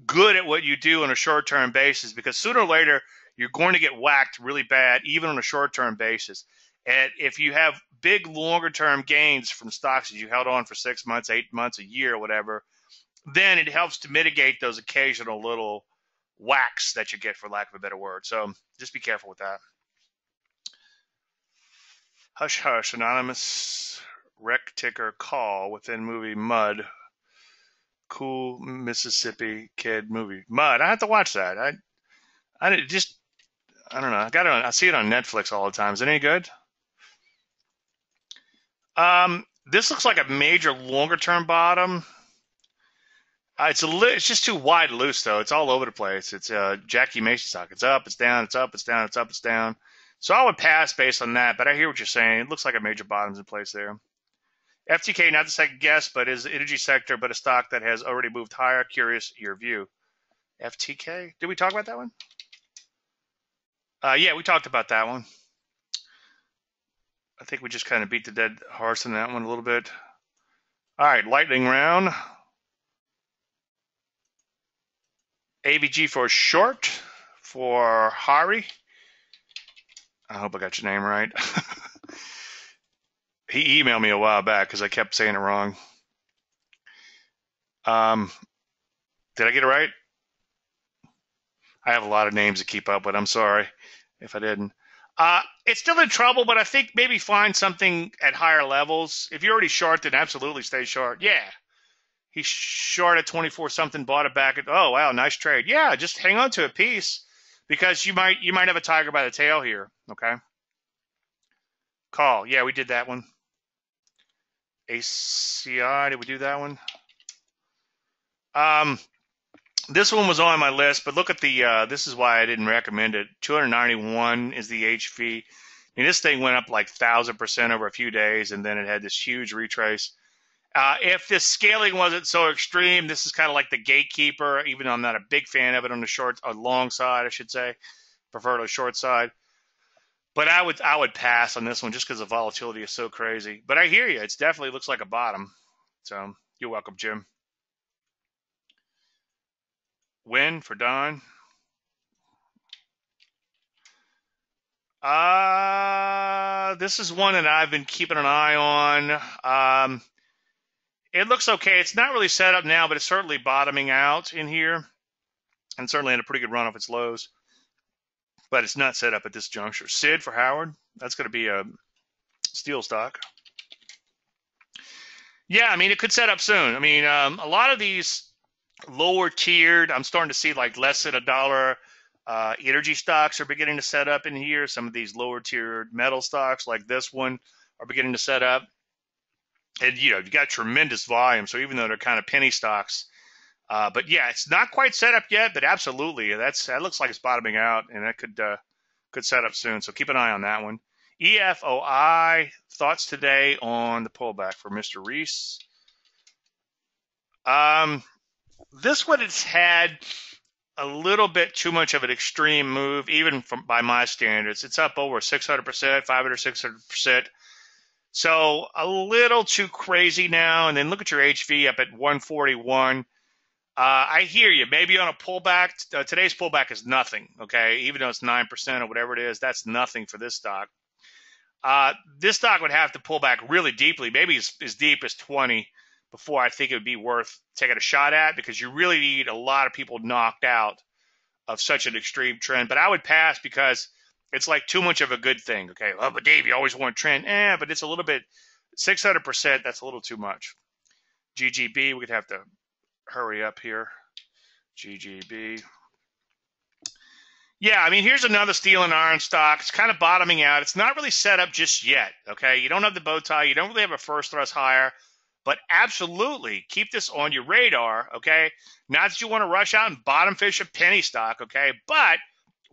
good at what you do on a short term basis because sooner or later you're going to get whacked really bad, even on a short term basis. And if you have big longer term gains from stocks that you held on for six months, eight months, a year, whatever, then it helps to mitigate those occasional little whacks that you get, for lack of a better word. So just be careful with that. Hush Hush, anonymous wreck ticker call within movie Mud. Cool Mississippi kid movie. Mud. I have to watch that. I, I just, I don't know. I got it on. I see it on Netflix all the time. Is it any good? Um, this looks like a major longer term bottom. Uh, it's a li- it's just too wide loose though. It's all over the place. It's uh, Jackie Mason stock. It's up, it's down, it's up, it's down, it's up, it's down. So I would pass based on that. But I hear what you're saying. It looks like a major bottom's in place there. FTK, not the second guess, but is the energy sector, but a stock that has already moved higher. Curious your view. FTK. Did we talk about that one? Uh, yeah, we talked about that one. I think we just kind of beat the dead horse in that one a little bit. All right, lightning round. AVG for short for Hari. I hope I got your name right. [laughs] he emailed me a while back because I kept saying it wrong. Um, did I get it right? I have a lot of names to keep up with. I'm sorry if I didn't. Uh, it's still in trouble, but I think maybe find something at higher levels. If you're already short, then absolutely stay short. Yeah, He's short at 24 something, bought it back at, oh, wow, nice trade. Yeah, just hang on to a piece because you might, you might have a tiger by the tail here. Okay. Call. Yeah, we did that one. ACI, did we do that one? Um, this one was on my list, but look at the, uh, this is why I didn't recommend it. 291 is the HV. I mean, this thing went up like 1,000% over a few days, and then it had this huge retrace. Uh, if this scaling wasn't so extreme, this is kind of like the gatekeeper, even though I'm not a big fan of it on the short, or long side, I should say. Prefer the short side. But I would I would pass on this one just because the volatility is so crazy. But I hear you. It definitely looks like a bottom. So you're welcome, Jim. Win for Don. Uh, this is one that I've been keeping an eye on. Um, it looks okay. It's not really set up now, but it's certainly bottoming out in here and certainly in a pretty good run off its lows. But it's not set up at this juncture. Sid for Howard. That's going to be a steel stock. Yeah, I mean, it could set up soon. I mean, um, a lot of these lower tiered, I'm starting to see like less than a dollar uh, energy stocks are beginning to set up in here. Some of these lower tiered metal stocks, like this one, are beginning to set up and you know you've got tremendous volume. So even though they're kind of penny stocks, uh, but yeah, it's not quite set up yet. But absolutely, that's that looks like it's bottoming out, and that could uh, could set up soon. So keep an eye on that one. EFOI thoughts today on the pullback for Mr. Reese. Um, this one has had a little bit too much of an extreme move, even from by my standards. It's up over 600%, 500, 600%. So a little too crazy now. And then look at your HV up at 141. Uh, I hear you. Maybe on a pullback, uh, today's pullback is nothing. Okay, even though it's nine percent or whatever it is, that's nothing for this stock. Uh, this stock would have to pull back really deeply, maybe as, as deep as 20, before I think it would be worth taking a shot at because you really need a lot of people knocked out of such an extreme trend. But I would pass because it's like too much of a good thing. Okay, well, but Dave, you always want trend. Eh, but it's a little bit 600%. That's a little too much. GGB, we'd have to hurry up here. GGB. Yeah, I mean, here's another steel and iron stock. It's kind of bottoming out. It's not really set up just yet. Okay, you don't have the bow tie. You don't really have a first thrust higher, but absolutely keep this on your radar. Okay, not that you want to rush out and bottom fish a penny stock. Okay, but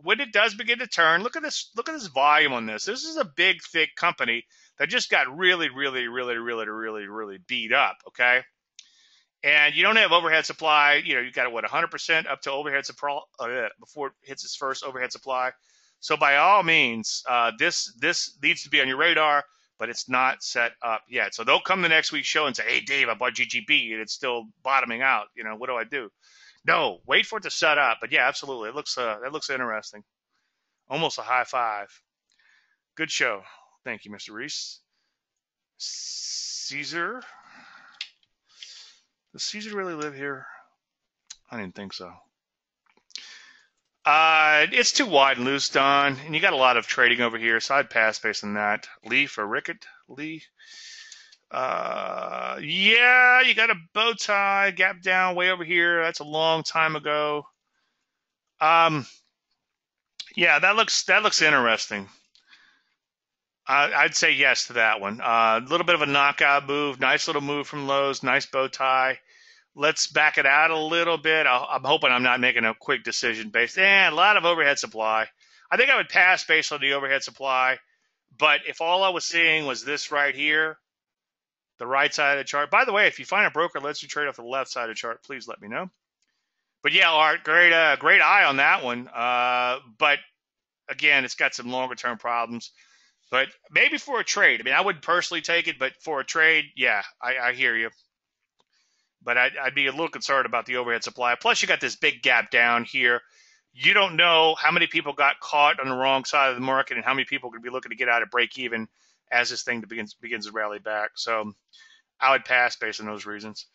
when it does begin to turn, look at this. Look at this volume on this. This is a big, thick company that just got really, really, really, really, really, really beat up. Okay and you don't have overhead supply. You know, you got what 100% up to overhead supply uh, before it hits its first overhead supply. So by all means, uh, this this needs to be on your radar, but it's not set up yet. So they'll come the next week's show and say, "Hey, Dave, I bought GGB and it's still bottoming out. You know, what do I do?" No, wait for it to set up. But yeah, absolutely, it looks uh, that looks interesting. Almost a high five. Good show. Thank you, Mr. Reese. Caesar. Does Caesar really live here? I didn't think so. Uh, it's too wide and loose, Don, and you got a lot of trading over here, so I'd pass based on that. Lee for Rickett, Lee. Uh, yeah, you got a bow tie, gap down way over here. That's a long time ago. Um, yeah, that looks that looks interesting. I, would say yes to that one. A uh, little bit of a knockout move, nice little move from Lowe's, nice bow tie. Let's back it out a little bit. i am hoping I'm not making a quick decision based. And a lot of overhead supply. I think I would pass based on the overhead supply. But if all I was seeing was this right here, the right side of the chart. By the way, if you find a broker lets you trade off the left side of the chart, please let me know. But yeah, Art, great, uh, great eye on that one. Uh, but again, it's got some longer term problems. But maybe for a trade. I mean, I wouldn't personally take it, but for a trade, yeah, I, I hear you. But I'd, I'd be a little concerned about the overhead supply. Plus, you got this big gap down here. You don't know how many people got caught on the wrong side of the market and how many people could be looking to get out of break even as this thing begins begins to rally back. So I would pass based on those reasons.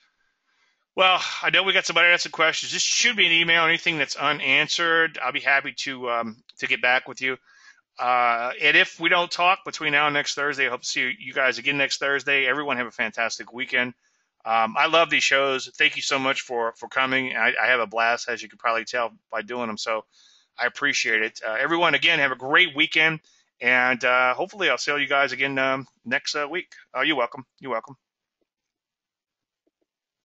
Well, I know we got somebody answer questions. Just shoot me an email, anything that's unanswered. I'll be happy to um, to get back with you. Uh, and if we don't talk between now and next Thursday, I hope to see you guys again next Thursday. Everyone have a fantastic weekend. Um, I love these shows. Thank you so much for for coming. I, I, have a blast, as you can probably tell by doing them. So I appreciate it. Uh, everyone, again, have a great weekend, and uh, hopefully I'll see you guys again um, next uh, week. Uh, you're welcome. You're welcome.